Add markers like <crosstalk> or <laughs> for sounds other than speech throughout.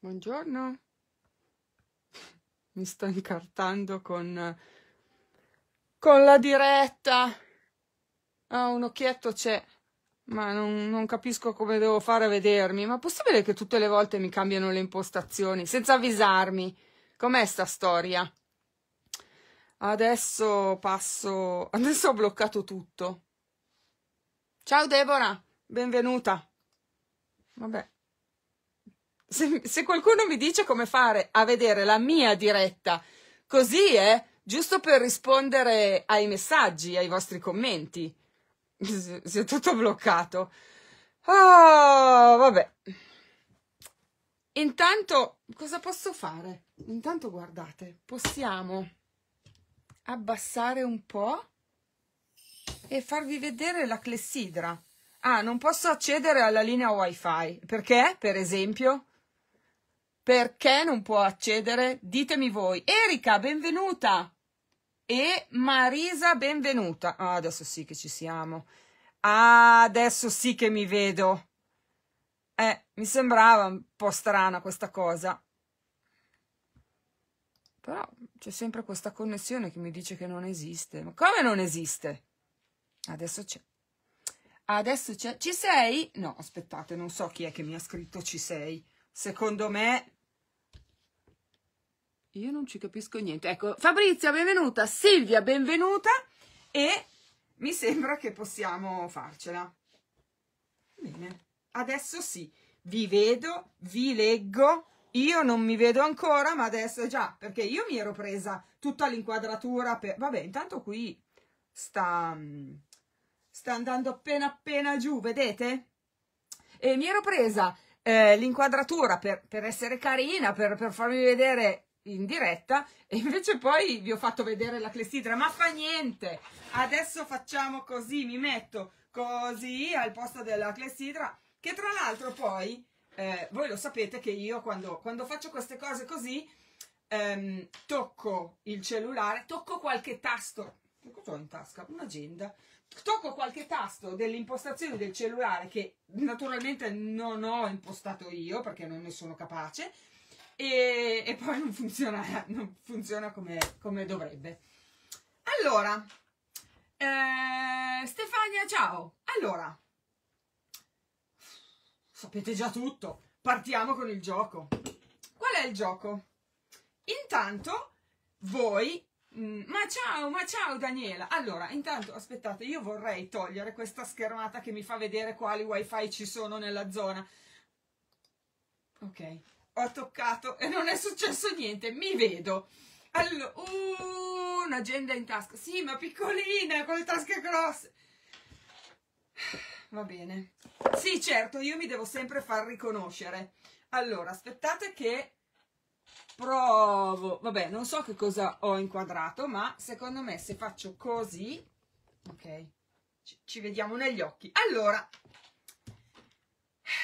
Buongiorno. Mi sto incartando con, con la diretta. Ah, un occhietto c'è, ma non, non capisco come devo fare a vedermi. Ma possibile che tutte le volte mi cambiano le impostazioni senza avvisarmi? Com'è sta storia? Adesso passo. <laughs> Adesso ho bloccato tutto. Ciao Deborah, benvenuta. Vabbè. Se, se, qualcuno mi dice come fare a vedere la mia diretta, così è, eh, giusto per rispondere ai messaggi, ai vostri commenti. Si è tutto bloccato. Oh, vabbè. Intanto, cosa posso fare? Intanto, guardate, possiamo abbassare un po' e farvi vedere la clessidra. Ah, non posso accedere alla linea wifi. Perché, per esempio? Perché non può accedere? Ditemi voi. Erika, benvenuta! E Marisa, benvenuta. Ah, adesso sì che ci siamo. Ah, adesso sì che mi vedo. Eh, mi sembrava un po' strana questa cosa. Però c'è sempre questa connessione che mi dice che non esiste. Ma come non esiste? Adesso c'è. Adesso c'è. Ci sei? No, aspettate, non so chi è che mi ha scritto ci sei. Secondo me... Io non ci capisco niente. Ecco, Fabrizia, benvenuta. Silvia, benvenuta. E mi sembra che possiamo farcela. Bene. Adesso sì. Vi vedo, vi leggo io non mi vedo ancora, ma adesso già, perché io mi ero presa tutta l'inquadratura per... Vabbè, intanto qui sta, sta andando appena appena giù, vedete? E mi ero presa eh, l'inquadratura per, per, essere carina, per, per farmi vedere in diretta e invece poi vi ho fatto vedere la clessidra, ma fa niente. Adesso facciamo così, mi metto così al posto della clessidra, che tra l'altro poi eh, voi lo sapete che io quando, quando faccio queste cose così ehm, tocco il cellulare, tocco qualche tasto, cosa ho in tasca? Un'agenda, tocco qualche tasto delle impostazioni del cellulare che naturalmente non ho impostato io perché non ne sono capace e, e poi non funziona, non funziona come, come dovrebbe. Allora, eh, Stefania, ciao. Allora, Sapete già tutto. Partiamo con il gioco. Qual è il gioco? Intanto voi... Mm, ma ciao, ma ciao Daniela. Allora, intanto aspettate, io vorrei togliere questa schermata che mi fa vedere quali wifi ci sono nella zona. Ok, ho toccato e non è successo niente, mi vedo. Allora, uh, un'agenda in tasca. Sì, ma piccolina, con le tasche grosse. Va bene. Sì, certo, io mi devo sempre far riconoscere. Allora, aspettate che provo. Vabbè, non so che cosa ho inquadrato, ma secondo me se faccio così, ok, ci, ci vediamo negli occhi. Allora,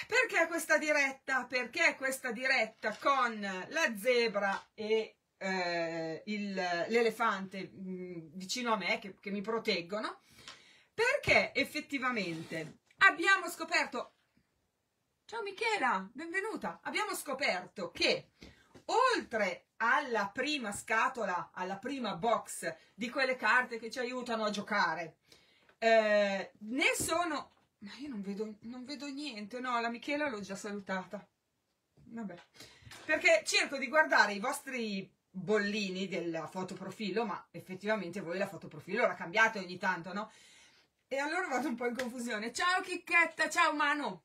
perché questa diretta? Perché questa diretta con la zebra e eh, l'elefante mm, vicino a me che, che mi proteggono? Perché effettivamente abbiamo scoperto... Ciao Michela, benvenuta. Abbiamo scoperto che oltre alla prima scatola, alla prima box di quelle carte che ci aiutano a giocare, eh, ne sono... Ma io non vedo, non vedo niente, no, la Michela l'ho già salutata. Vabbè. Perché cerco di guardare i vostri bollini del fotoprofilo, ma effettivamente voi la fotoprofilo la cambiate ogni tanto, no? E allora vado un po' in confusione. Ciao Chicchetta, ciao Manu.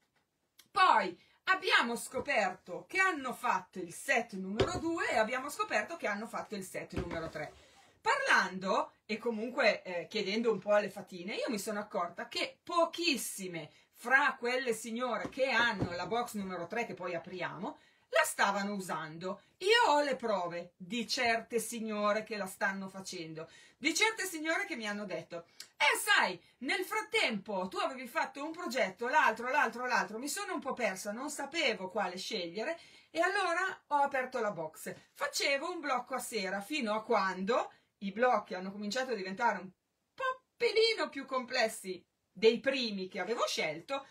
Poi abbiamo scoperto che hanno fatto il set numero 2 e abbiamo scoperto che hanno fatto il set numero 3. Parlando e comunque eh, chiedendo un po' alle fatine, io mi sono accorta che pochissime fra quelle signore che hanno la box numero 3 che poi apriamo la stavano usando. Io ho le prove di certe signore che la stanno facendo di certe signore che mi hanno detto eh sai nel frattempo tu avevi fatto un progetto l'altro l'altro l'altro mi sono un po' persa non sapevo quale scegliere e allora ho aperto la box facevo un blocco a sera fino a quando i blocchi hanno cominciato a diventare un po' pelino più complessi dei primi che avevo scelto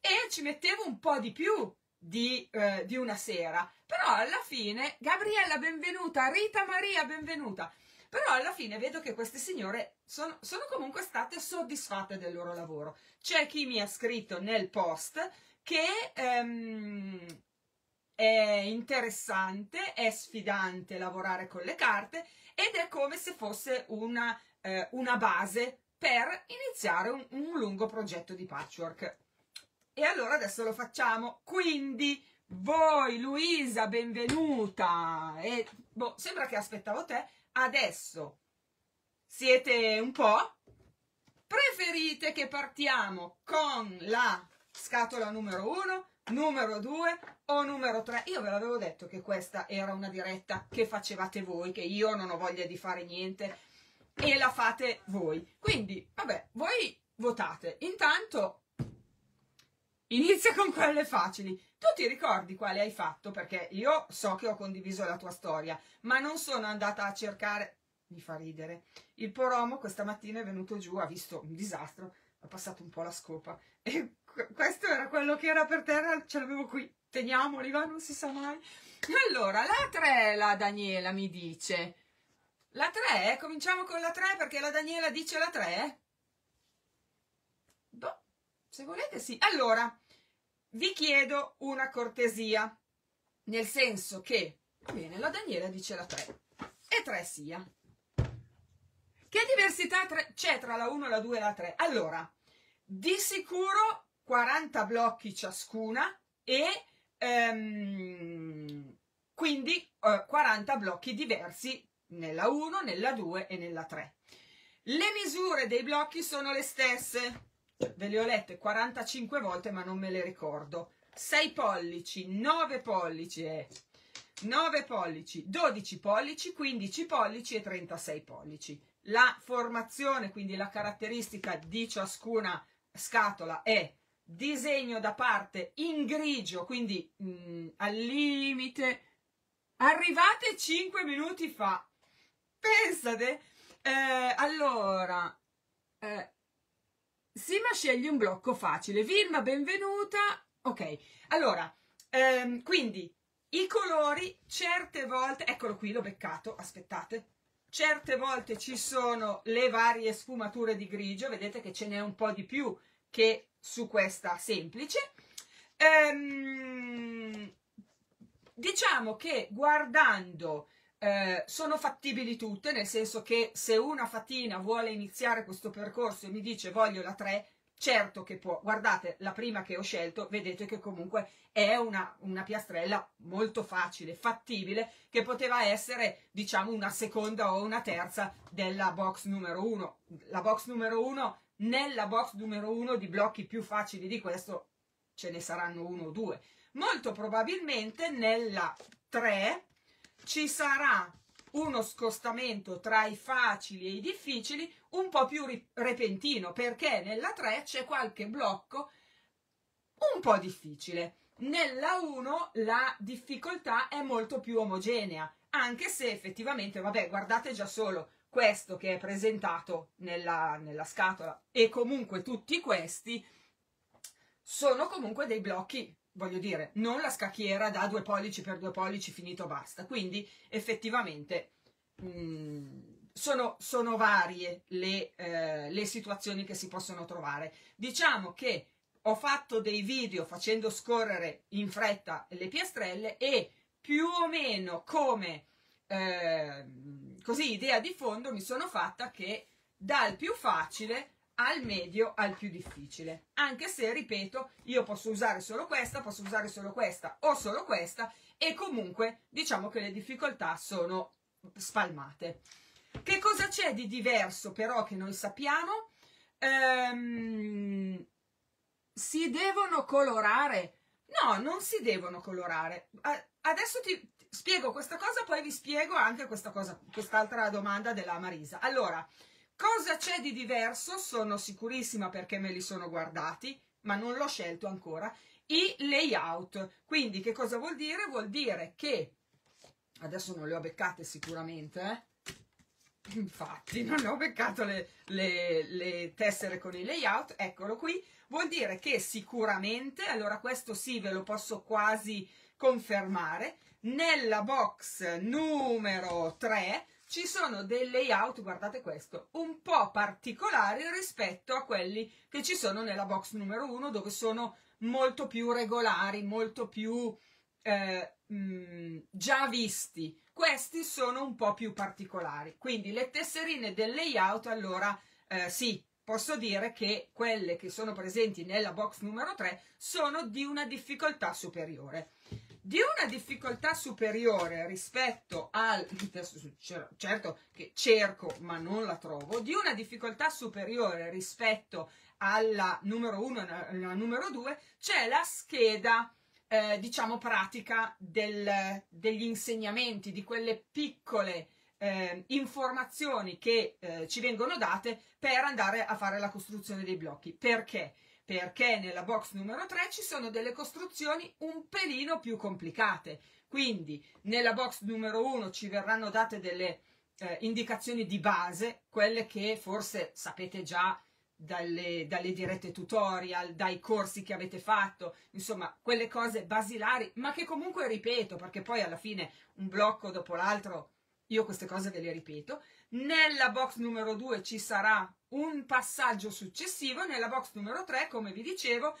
e ci mettevo un po' di più di, eh, di una sera. Però alla fine, Gabriella, benvenuta, Rita Maria, benvenuta. Però alla fine vedo che queste signore sono, sono comunque state soddisfatte del loro lavoro. C'è chi mi ha scritto nel post che ehm, è interessante, è sfidante lavorare con le carte ed è come se fosse una, eh, una base per iniziare un, un lungo progetto di patchwork. E allora adesso lo facciamo. Quindi voi, Luisa, benvenuta. E, boh, sembra che aspettavo te. Adesso siete un po'. Preferite che partiamo con la scatola numero 1, numero 2 o numero 3? Io ve l'avevo detto che questa era una diretta che facevate voi, che io non ho voglia di fare niente e la fate voi. Quindi, vabbè, voi votate. Intanto inizia con quelle facili. Tu ti ricordi quale hai fatto? Perché io so che ho condiviso la tua storia, ma non sono andata a cercare mi fa ridere. Il poromo questa mattina è venuto giù, ha visto un disastro, ha passato un po' la scopa e questo era quello che era per terra, ce l'avevo qui, teniamoli, va, non si sa mai. Allora, la 3, la Daniela mi dice, la 3, cominciamo con la 3 perché la Daniela dice la 3? Boh, se volete sì. Allora, vi chiedo una cortesia, nel senso che, bene, la Daniela dice la 3 e 3 sia. Che diversità c'è tra la 1, la 2 e la 3? Allora, di sicuro 40 blocchi ciascuna e ehm, quindi eh, 40 blocchi diversi nella 1, nella 2 e nella 3. Le misure dei blocchi sono le stesse, ve le ho lette 45 volte ma non me le ricordo. 6 pollici, 9 pollici e 9 pollici, 12 pollici, 15 pollici e 36 pollici. La formazione, quindi la caratteristica di ciascuna scatola è disegno da parte in grigio, quindi mh, mm, al limite. Arrivate 5 minuti fa. Pensate. Eh, allora, eh, Sima sceglie un blocco facile. Vilma, benvenuta. Ok, allora, ehm, quindi i colori certe volte, eccolo qui, l'ho beccato, aspettate, certe volte ci sono le varie sfumature di grigio, vedete che ce n'è un po' di più che su questa semplice. Ehm, diciamo che guardando eh, sono fattibili tutte, nel senso che se una fatina vuole iniziare questo percorso e mi dice voglio la 3, certo che può. Guardate, la prima che ho scelto, vedete che comunque è una, una, piastrella molto facile, fattibile, che poteva essere, diciamo, una seconda o una terza della box numero uno. La box numero uno, nella box numero uno di blocchi più facili di questo, ce ne saranno uno o due. Molto probabilmente nella 3 ci sarà uno scostamento tra i facili e i difficili un po' più repentino, perché nella 3 c'è qualche blocco un po' difficile. Nella 1 la difficoltà è molto più omogenea, anche se effettivamente, vabbè, guardate già solo questo che è presentato nella, nella scatola e comunque tutti questi sono comunque dei blocchi voglio dire, non la scacchiera da due pollici per due pollici finito basta. Quindi effettivamente mh, mm, sono, sono, varie le, eh, le situazioni che si possono trovare. Diciamo che ho fatto dei video facendo scorrere in fretta le piastrelle e più o meno come eh, così idea di fondo mi sono fatta che dal più facile al medio al più difficile. Anche se, ripeto, io posso usare solo questa, posso usare solo questa o solo questa e comunque diciamo che le difficoltà sono spalmate. Che cosa c'è di diverso però che noi sappiamo? Ehm, si devono colorare? No, non si devono colorare. Adesso ti spiego questa cosa, poi vi spiego anche questa cosa, quest'altra domanda della Marisa. Allora, Cosa c'è di diverso? Sono sicurissima perché me li sono guardati, ma non l'ho scelto ancora. I layout. Quindi che cosa vuol dire? Vuol dire che, adesso non le ho beccate sicuramente, eh? infatti non ho beccato le, le, le tessere con il layout, eccolo qui, vuol dire che sicuramente, allora questo sì ve lo posso quasi confermare, nella box numero 3 ci sono dei layout, guardate questo, un po' particolari rispetto a quelli che ci sono nella box numero 1 dove sono molto più regolari, molto più eh, mh, mm, già visti. Questi sono un po' più particolari. Quindi le tesserine del layout, allora eh, sì, posso dire che quelle che sono presenti nella box numero 3 sono di una difficoltà superiore di una difficoltà superiore rispetto al certo che cerco ma non la trovo di una difficoltà superiore rispetto alla numero 1 e alla numero 2 c'è la scheda eh, diciamo pratica del, degli insegnamenti di quelle piccole eh, informazioni che eh, ci vengono date per andare a fare la costruzione dei blocchi. Perché perché nella box numero 3 ci sono delle costruzioni un pelino più complicate. Quindi nella box numero 1 ci verranno date delle eh, indicazioni di base, quelle che forse sapete già dalle, dalle, dirette tutorial, dai corsi che avete fatto, insomma, quelle cose basilari, ma che comunque ripeto, perché poi alla fine un blocco dopo l'altro, io queste cose ve le ripeto. Nella box numero 2 ci sarà un passaggio successivo, nella box numero 3, come vi dicevo,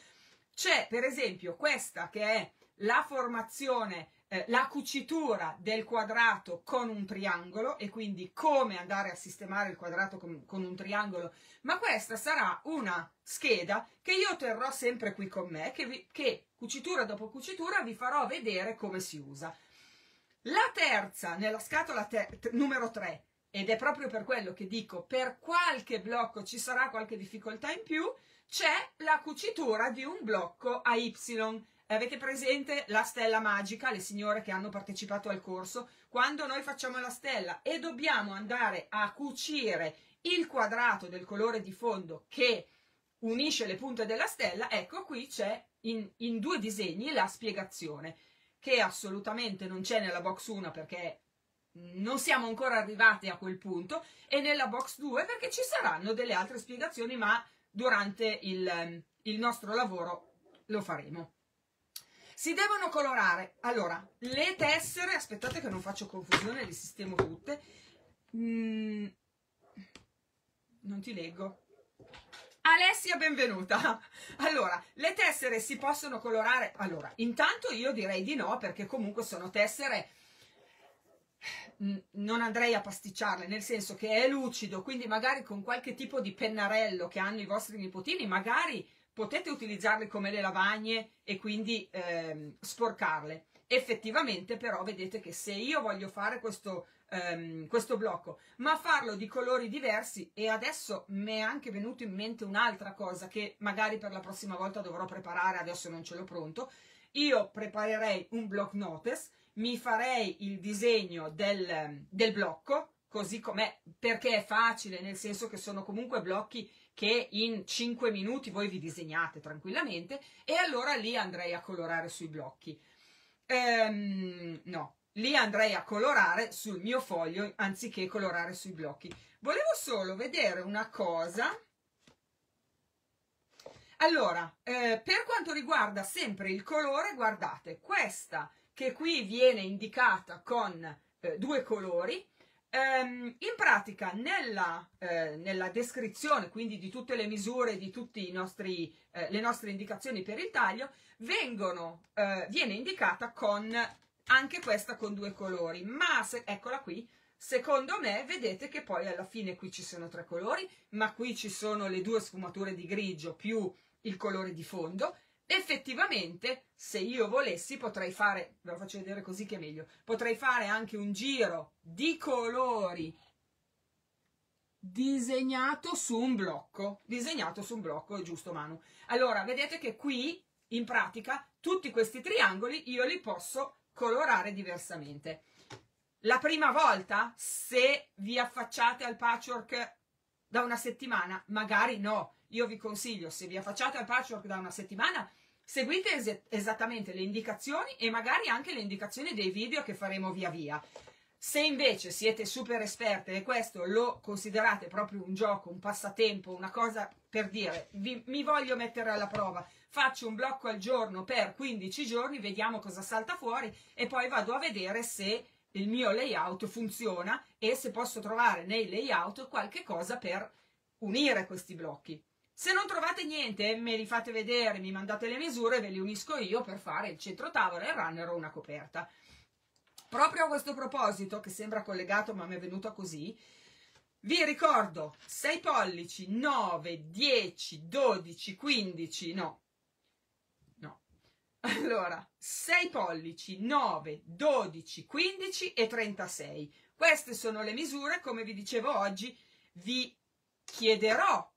c'è per esempio questa che è la formazione, eh, la cucitura del quadrato con un triangolo e quindi come andare a sistemare il quadrato con, con un triangolo, ma questa sarà una scheda che io terrò sempre qui con me, che, vi, che cucitura dopo cucitura vi farò vedere come si usa. La terza, nella scatola te- numero 3, ed è proprio per quello che dico, per qualche blocco ci sarà qualche difficoltà in più, c'è la cucitura di un blocco a Y. Avete presente la stella magica, le signore che hanno partecipato al corso? Quando noi facciamo la stella e dobbiamo andare a cucire il quadrato del colore di fondo che unisce le punte della stella, ecco qui c'è in, in due disegni la spiegazione, che assolutamente non c'è nella box 1 perché non siamo ancora arrivati a quel punto e nella box 2 perché ci saranno delle altre spiegazioni ma durante il, il nostro lavoro lo faremo. Si devono colorare, allora, le tessere, aspettate che non faccio confusione, le sistemo tutte, mm, non ti leggo, Alessia, benvenuta. <laughs> Allora, le tessere si possono colorare? Allora, intanto io direi di no perché comunque sono tessere non andrei a pasticciarle, nel senso che è lucido, quindi magari con qualche tipo di pennarello che hanno i vostri nipotini, magari potete utilizzarle come le lavagne e quindi ehm, sporcarle. Effettivamente però vedete che se io voglio fare questo, ehm, questo blocco, ma farlo di colori diversi, e adesso mi è anche venuto in mente un'altra cosa che magari per la prossima volta dovrò preparare, adesso non ce l'ho pronto, io preparerei un block notice mi farei il disegno del, del blocco, così com'è, perché è facile, nel senso che sono comunque blocchi che in 5 minuti voi vi disegnate tranquillamente e allora lì andrei a colorare sui blocchi. Ehm, no, lì andrei a colorare sul mio foglio anziché colorare sui blocchi. Volevo solo vedere una cosa. Allora, eh, per quanto riguarda sempre il colore, guardate, questa che qui viene indicata con eh, due colori. Ehm, in pratica nella, eh, nella, descrizione quindi di tutte le misure, di tutte eh, le nostre indicazioni per il taglio, vengono, eh, viene indicata con anche questa con due colori, ma se, eccola qui, secondo me vedete che poi alla fine qui ci sono tre colori, ma qui ci sono le due sfumature di grigio più il colore di fondo effettivamente se io volessi potrei fare, ve lo faccio vedere così che è meglio, potrei fare anche un giro di colori disegnato su un blocco, disegnato su un blocco, giusto Manu? Allora, vedete che qui, in pratica, tutti questi triangoli io li posso colorare diversamente. La prima volta, se vi affacciate al patchwork da una settimana, magari no, io vi consiglio, se vi affacciate al patchwork da una settimana, seguite es esattamente le indicazioni e magari anche le indicazioni dei video che faremo via via. Se invece siete super esperte e questo lo considerate proprio un gioco, un passatempo, una cosa per dire, vi, mi voglio mettere alla prova, faccio un blocco al giorno per 15 giorni, vediamo cosa salta fuori e poi vado a vedere se il mio layout funziona e se posso trovare nei layout qualche cosa per unire questi blocchi. Se non trovate niente, me li fate vedere, mi mandate le misure, ve li unisco io per fare il centro tavola, il runner o una coperta. Proprio a questo proposito, che sembra collegato ma mi è venuto così, vi ricordo 6 pollici, 9, 10, 12, 15, no, no. Allora, 6 pollici, 9, 12, 15 e 36. Queste sono le misure, come vi dicevo oggi, vi chiederò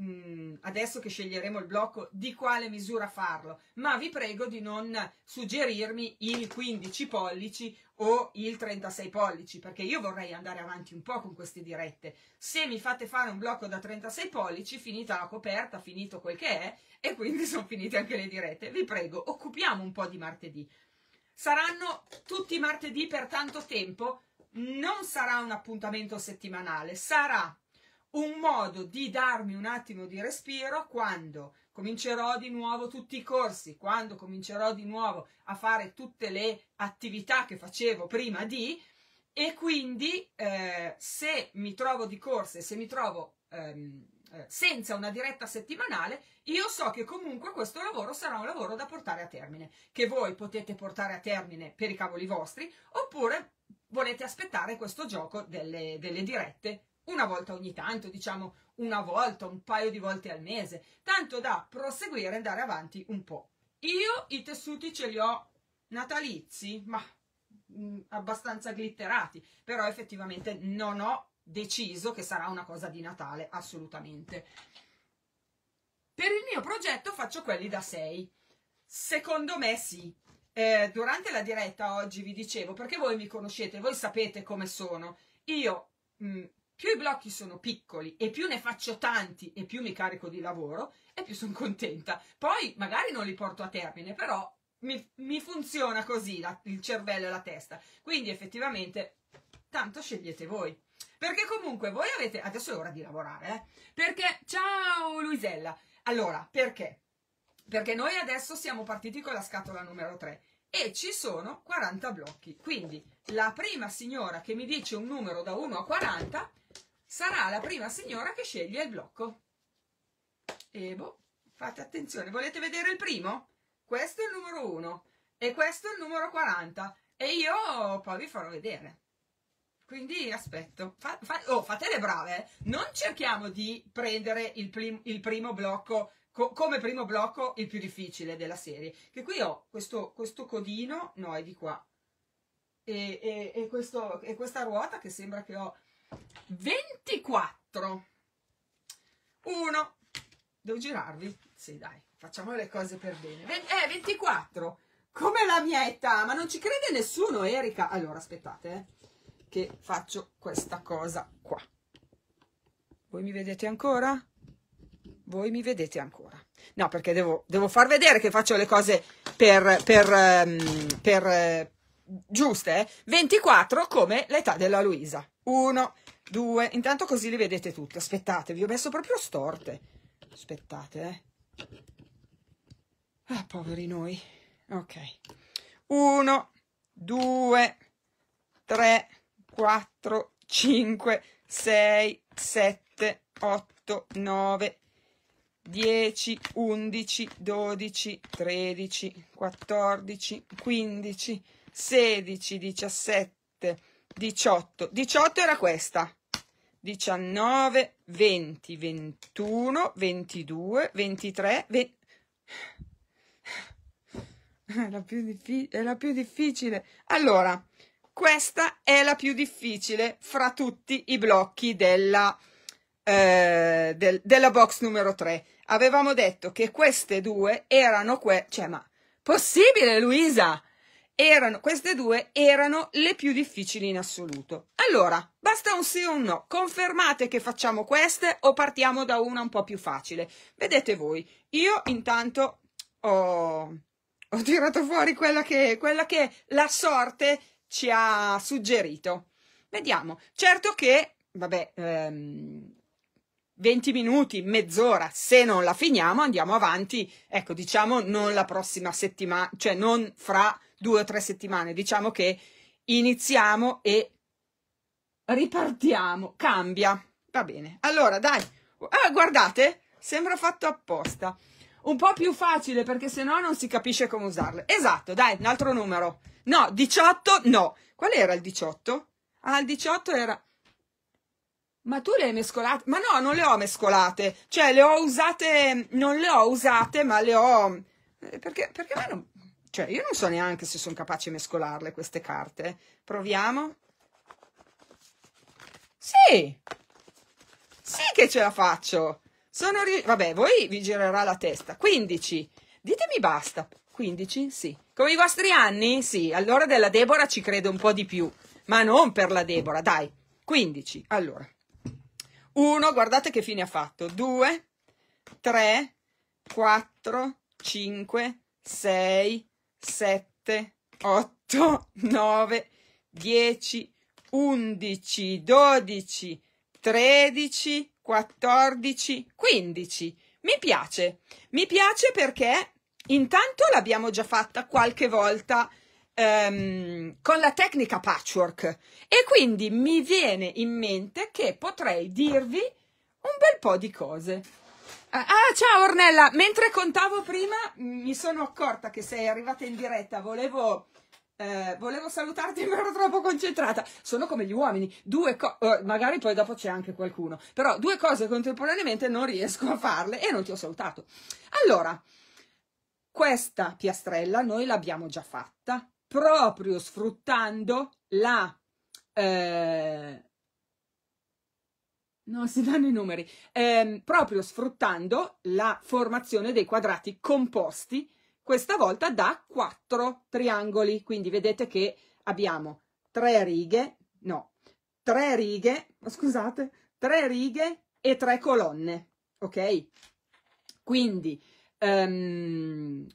Mm, adesso che sceglieremo il blocco di quale misura farlo, ma vi prego di non suggerirmi il 15 pollici o il 36 pollici, perché io vorrei andare avanti un po' con queste dirette. Se mi fate fare un blocco da 36 pollici, finita la coperta, finito quel che è, e quindi sono finite anche le dirette. Vi prego, occupiamo un po' di martedì. Saranno tutti martedì per tanto tempo? Non sarà un appuntamento settimanale, sarà un modo di darmi un attimo di respiro quando comincerò di nuovo tutti i corsi, quando comincerò di nuovo a fare tutte le attività che facevo prima di e quindi eh, se mi trovo di corse, se mi trovo ehm, eh, senza una diretta settimanale, io so che comunque questo lavoro sarà un lavoro da portare a termine, che voi potete portare a termine per i cavoli vostri, oppure volete aspettare questo gioco delle, delle dirette una volta ogni tanto, diciamo una volta, un paio di volte al mese, tanto da proseguire e andare avanti un po'. Io i tessuti ce li ho natalizi, ma mh, mm, abbastanza glitterati, però effettivamente non ho deciso che sarà una cosa di Natale, assolutamente. Per il mio progetto faccio quelli da 6. Secondo me sì. Eh, durante la diretta oggi vi dicevo, perché voi mi conoscete, voi sapete come sono. Io mh, mm, più i blocchi sono piccoli e più ne faccio tanti e più mi carico di lavoro e più sono contenta. Poi magari non li porto a termine, però mi, mi funziona così la, il cervello e la testa. Quindi effettivamente tanto scegliete voi. Perché comunque voi avete, adesso è ora di lavorare, eh? Perché, ciao Luisella, allora, perché? Perché noi adesso siamo partiti con la scatola numero 3 e ci sono 40 blocchi. Quindi la prima signora che mi dice un numero da 1 a 40 sarà la prima signora che sceglie il blocco. E boh, fate attenzione, volete vedere il primo? Questo è il numero 1 e questo è il numero 40 e io poi vi farò vedere. Quindi aspetto, fa, fa, oh, fate le brave, eh? non cerchiamo di prendere il, prim, il primo blocco co, come primo blocco il più difficile della serie. Che qui ho questo, questo codino, no è di qua, e, e, e, questo, e questa ruota che sembra che ho 24. 1. Devo girarvi? Sì, dai, facciamo le cose per bene. Eh, 24. Come la mia età, ma non ci crede nessuno, Erika. Allora, aspettate, eh, che faccio questa cosa qua. Voi mi vedete ancora? Voi mi vedete ancora? No, perché devo, devo far vedere che faccio le cose per, per, um, per uh, giuste. Eh? 24 come l'età della Luisa. 1, 2, intanto così le vedete tutte. Aspettate, vi ho messo proprio storte. Aspettate, eh. Ah, poveri noi. Ok. 1, 2, 3, 4, 5, 6, 7, 8, 9, 10, 11, 12, 13, 14, 15, 16, 17, 18. 18 era questa. 19, 20, 21, 22, 23, 20... È la, più è la più difficile. Allora, questa è la più difficile fra tutti i blocchi della, eh, del, della box numero 3. Avevamo detto che queste due erano que... Cioè, ma possibile, Luisa? erano, queste due erano le più difficili in assoluto. Allora, basta un sì o un no. Confermate che facciamo queste o partiamo da una un po' più facile. Vedete voi. Io intanto ho, ho tirato fuori quella che, quella che la sorte ci ha suggerito. vediamo. Certo che, vabbè, ehm, 20 minuti, mezz'ora, se non la finiamo andiamo avanti, ecco, diciamo non la prossima settimana, cioè non fra due o tre settimane, diciamo che iniziamo e ripartiamo, cambia, va bene. Allora, dai, ah, guardate, sembra fatto apposta. Un po' più facile perché se no non si capisce come usarle. Esatto, dai, un altro numero. No, 18, no. Qual era il 18? Ah, il 18 era ma tu le hai mescolate? Ma no, non le ho mescolate. Cioè, le ho usate, non le ho usate, ma le ho... Eh, perché, perché a me non... Cioè, io non so neanche se sono capace di mescolarle queste carte. Proviamo. Sì! Sì che ce la faccio! Sono. Vabbè, voi vi girerà la testa. 15. Ditemi basta. 15? Sì. Come i vostri anni? Sì. Allora della Debora ci credo un po' di più. Ma non per la Debora, dai. 15. Allora. 1, guardate che fine ha fatto, 2, 3, 4, 5, 6, 7, 8, 9, 10, 11, 12, 13, 14, 15. Mi piace, mi piace perché intanto l'abbiamo già fatta qualche volta um, con la tecnica patchwork e quindi mi viene in mente che potrei dirvi un bel po' di cose. Ah, ah, ciao Ornella, mentre contavo prima mi sono accorta che sei arrivata in diretta, volevo, eh, volevo salutarti <laughs> ma ero troppo concentrata. Sono come gli uomini, due cose, oh, magari poi dopo c'è anche qualcuno, però due cose contemporaneamente non riesco a farle e non ti ho salutato. Allora, questa piastrella noi l'abbiamo già fatta, proprio sfruttando la... Eh, non si danno i numeri, eh, proprio sfruttando la formazione dei quadrati composti, questa volta da quattro triangoli. Quindi vedete che abbiamo tre righe, no, tre righe, scusate, tre righe e tre colonne, ok? Quindi um,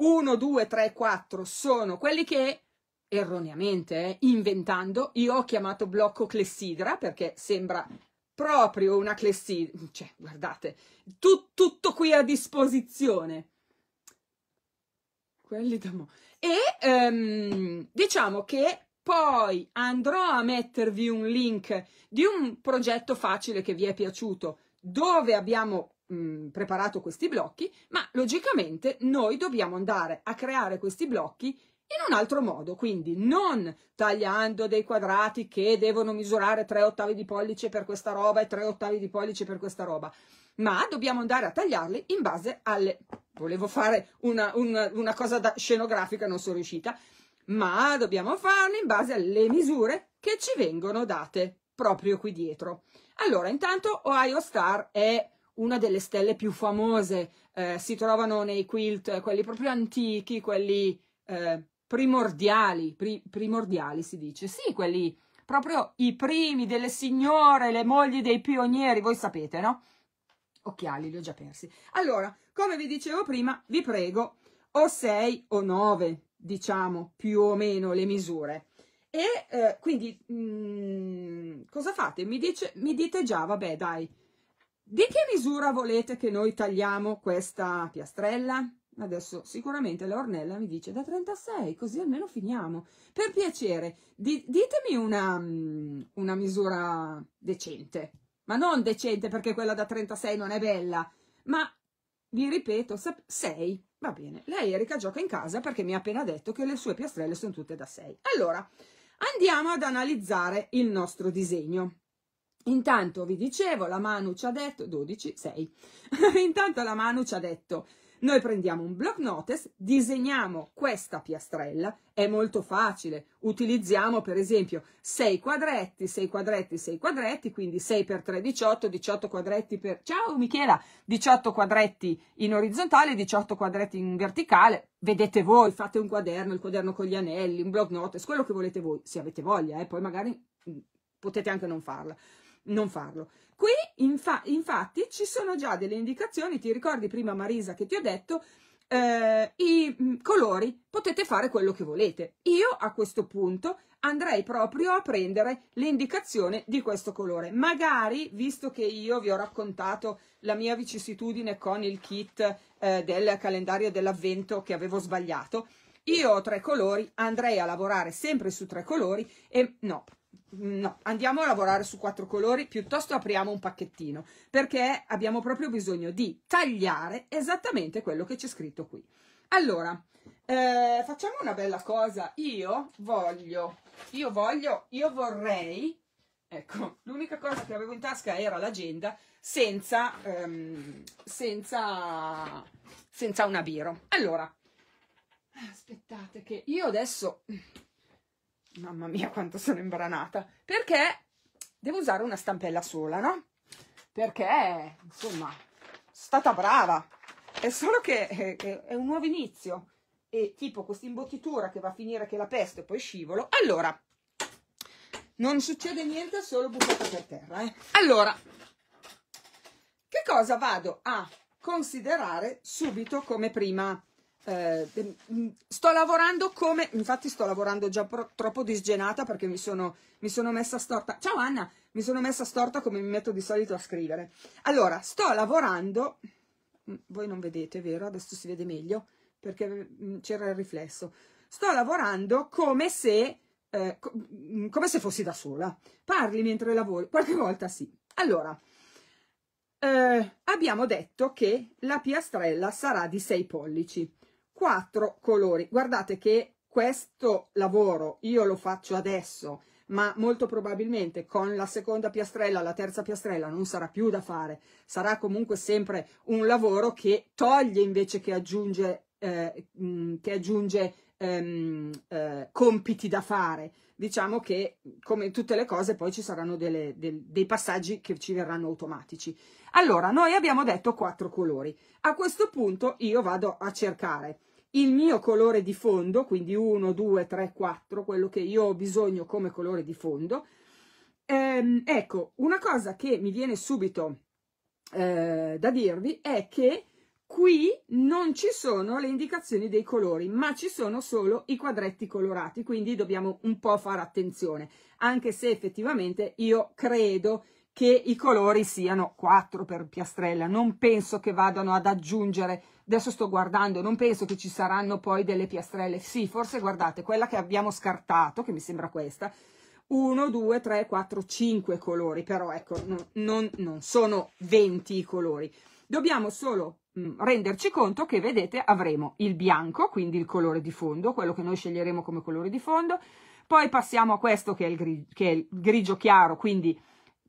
1, 2, 3, 4 sono quelli che erroneamente, eh, inventando, io ho chiamato blocco clessidra perché sembra proprio una clessidra, cioè guardate, tu, tutto qui a disposizione. Quelli da mo- e um, diciamo che poi andrò a mettervi un link di un progetto facile che vi è piaciuto dove abbiamo mh, preparato questi blocchi, ma logicamente noi dobbiamo andare a creare questi blocchi in un altro modo, quindi non tagliando dei quadrati che devono misurare 3 ottavi di pollice per questa roba e 3 ottavi di pollice per questa roba, ma dobbiamo andare a tagliarli in base alle... Volevo fare una, una, una cosa scenografica, non sono riuscita, ma dobbiamo farli in base alle misure che ci vengono date proprio qui dietro. Allora, intanto Ohio Star è una delle stelle più famose, eh, si trovano nei quilt, quelli proprio antichi, quelli eh, primordiali, pri, primordiali si dice, sì, quelli proprio i primi delle signore, le mogli dei pionieri, voi sapete, no? Occhiali, li ho già persi. Allora, come vi dicevo prima, vi prego, o 6 o 9, diciamo, più o meno le misure. E eh, quindi, mh, mm, cosa fate? Mi, dice, mi dite già, vabbè, dai, di che misura volete che noi tagliamo questa piastrella? Adesso sicuramente la Ornella mi dice da 36, così almeno finiamo. Per piacere, di, ditemi una, mm, una misura decente, ma non decente perché quella da 36 non è bella, ma vi ripeto, 6, va bene. Lei Erika gioca in casa perché mi ha appena detto che le sue piastrelle sono tutte da 6. Allora, andiamo ad analizzare il nostro disegno. Intanto vi dicevo, la Manu ci ha detto, 12, 6, <laughs> intanto la Manu ci ha detto, noi prendiamo un block notice, disegniamo questa piastrella, è molto facile, utilizziamo per esempio 6 quadretti, 6 quadretti, 6 quadretti, quindi 6 per 3, 18, 18 quadretti per, ciao Michela, 18 quadretti in orizzontale, 18 quadretti in verticale, vedete voi, fate un quaderno, il quaderno con gli anelli, un block notice, quello che volete voi, se avete voglia, eh, poi magari mm, potete anche non farla non farlo. Qui infa infatti ci sono già delle indicazioni, ti ricordi prima Marisa che ti ho detto eh, i mh, colori potete fare quello che volete. Io a questo punto andrei proprio a prendere l'indicazione di questo colore. Magari, visto che io vi ho raccontato la mia vicissitudine con il kit eh, del calendario dell'avvento che avevo sbagliato, io ho tre colori, andrei a lavorare sempre su tre colori e no, no, andiamo a lavorare su quattro colori, piuttosto apriamo un pacchettino, perché abbiamo proprio bisogno di tagliare esattamente quello che c'è scritto qui. Allora, eh, facciamo una bella cosa, io voglio, io voglio, io vorrei, ecco, l'unica cosa che avevo in tasca era l'agenda senza, ehm, senza, senza una biro. Allora, aspettate che io adesso Mamma mia quanto sono imbranata. Perché devo usare una stampella sola, no? Perché, insomma, stata brava. È solo che è, è un nuovo inizio. E tipo questa imbottitura che va a finire che la pesto e poi scivolo. Allora, non succede niente, solo buttata per terra. Eh? Allora, che cosa vado a considerare subito come prima eh, mm, sto lavorando come, infatti sto lavorando già pro, troppo disgenata perché mi sono, mi sono messa storta. Ciao Anna, mi sono messa storta come mi metto di solito a scrivere. Allora, sto lavorando, mm, voi non vedete, vero? Adesso si vede meglio perché mm, c'era il riflesso. Sto lavorando come se, eh, come se fossi da sola. Parli mentre lavori, qualche volta sì. Allora, eh, abbiamo detto che la piastrella sarà di 6 pollici quattro colori. Guardate che questo lavoro io lo faccio adesso, ma molto probabilmente con la seconda piastrella, la terza piastrella non sarà più da fare, sarà comunque sempre un lavoro che toglie invece che aggiunge, eh, mm, che aggiunge ehm, eh, compiti da fare. Diciamo che come tutte le cose poi ci saranno delle, del, dei passaggi che ci verranno automatici. Allora, noi abbiamo detto quattro colori. A questo punto io vado a cercare il mio colore di fondo, quindi 1, 2, 3, 4, quello che io ho bisogno come colore di fondo. Ehm, ecco, una cosa che mi viene subito eh, da dirvi è che qui non ci sono le indicazioni dei colori, ma ci sono solo i quadretti colorati, quindi dobbiamo un po' fare attenzione, anche se effettivamente io credo che i colori siano 4 per piastrella, non penso che vadano ad aggiungere. Adesso sto guardando, non penso che ci saranno poi delle piastrelle, sì, forse guardate, quella che abbiamo scartato, che mi sembra questa, 1, 2, 3, 4, 5 colori, però ecco, no, non, non, sono 20 i colori. Dobbiamo solo mm, renderci conto che, vedete, avremo il bianco, quindi il colore di fondo, quello che noi sceglieremo come colore di fondo, poi passiamo a questo che è il, grigio, che è il grigio chiaro, quindi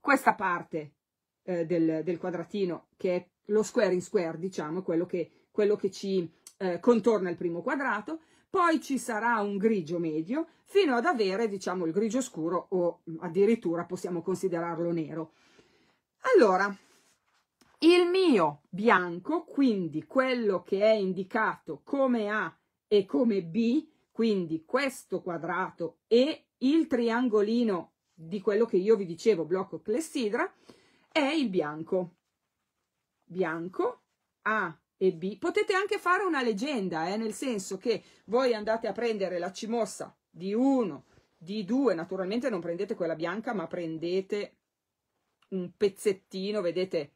questa parte eh, del, del quadratino che è lo square in square, diciamo, quello che quello che ci eh, contorna il primo quadrato, poi ci sarà un grigio medio fino ad avere diciamo il grigio scuro o addirittura possiamo considerarlo nero. Allora, il mio bianco, quindi quello che è indicato come A e come B, quindi questo quadrato e il triangolino di quello che io vi dicevo, blocco clessidra, è il bianco. Bianco, A e B. Potete anche fare una leggenda, eh, nel senso che voi andate a prendere la cimossa di 1, di 2, naturalmente non prendete quella bianca, ma prendete un pezzettino, vedete,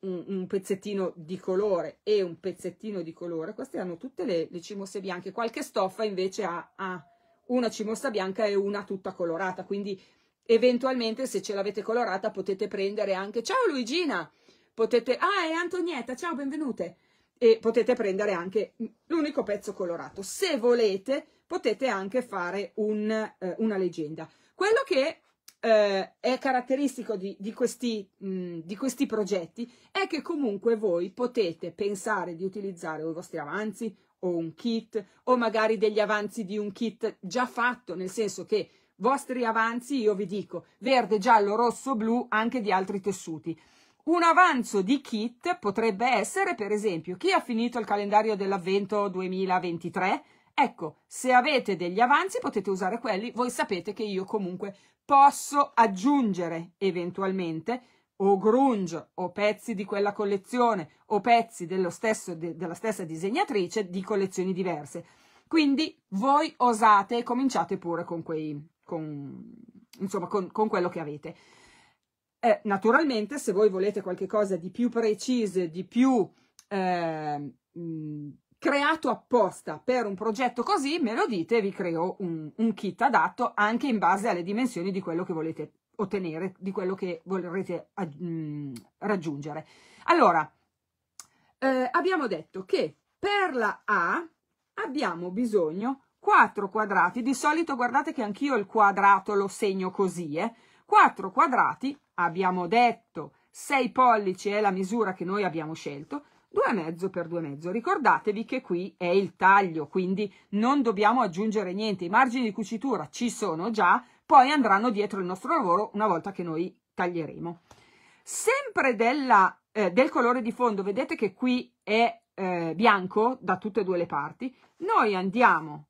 un, un, pezzettino di colore e un pezzettino di colore. Queste hanno tutte le, le cimosse bianche. Qualche stoffa invece ha, ha una cimossa bianca e una tutta colorata, quindi eventualmente se ce l'avete colorata potete prendere anche... Ciao Luigina! Potete... Ah, è Antonietta, ciao, benvenute! e potete prendere anche l'unico pezzo colorato. Se volete potete anche fare un, eh, una leggenda. Quello che eh, è caratteristico di, di, questi, mh, di, questi, progetti è che comunque voi potete pensare di utilizzare i vostri avanzi o un kit o magari degli avanzi di un kit già fatto, nel senso che vostri avanzi, io vi dico, verde, giallo, rosso, blu, anche di altri tessuti. Un avanzo di kit potrebbe essere, per esempio, chi ha finito il calendario dell'avvento 2023. Ecco, se avete degli avanzi potete usare quelli. Voi sapete che io comunque posso aggiungere eventualmente o grunge o pezzi di quella collezione o pezzi stesso, de, della stessa disegnatrice di collezioni diverse. Quindi voi osate e cominciate pure con, quei, con, insomma, con, con quello che avete. Eh, naturalmente, se voi volete qualcosa di più preciso, di più eh, mh, creato apposta per un progetto così, me lo dite vi creo un, un kit adatto anche in base alle dimensioni di quello che volete ottenere, di quello che vorrete mh, raggiungere. Allora, eh, abbiamo detto che per la A abbiamo bisogno 4 quadrati, di solito guardate che anch'io il quadrato lo segno così, eh? 4 quadrati, abbiamo detto 6 pollici è la misura che noi abbiamo scelto, 2,5 per 2,5. Ricordatevi che qui è il taglio, quindi non dobbiamo aggiungere niente. I margini di cucitura ci sono già, poi andranno dietro il nostro lavoro una volta che noi taglieremo. Sempre della, eh, del colore di fondo, vedete che qui è eh, bianco da tutte e due le parti, noi andiamo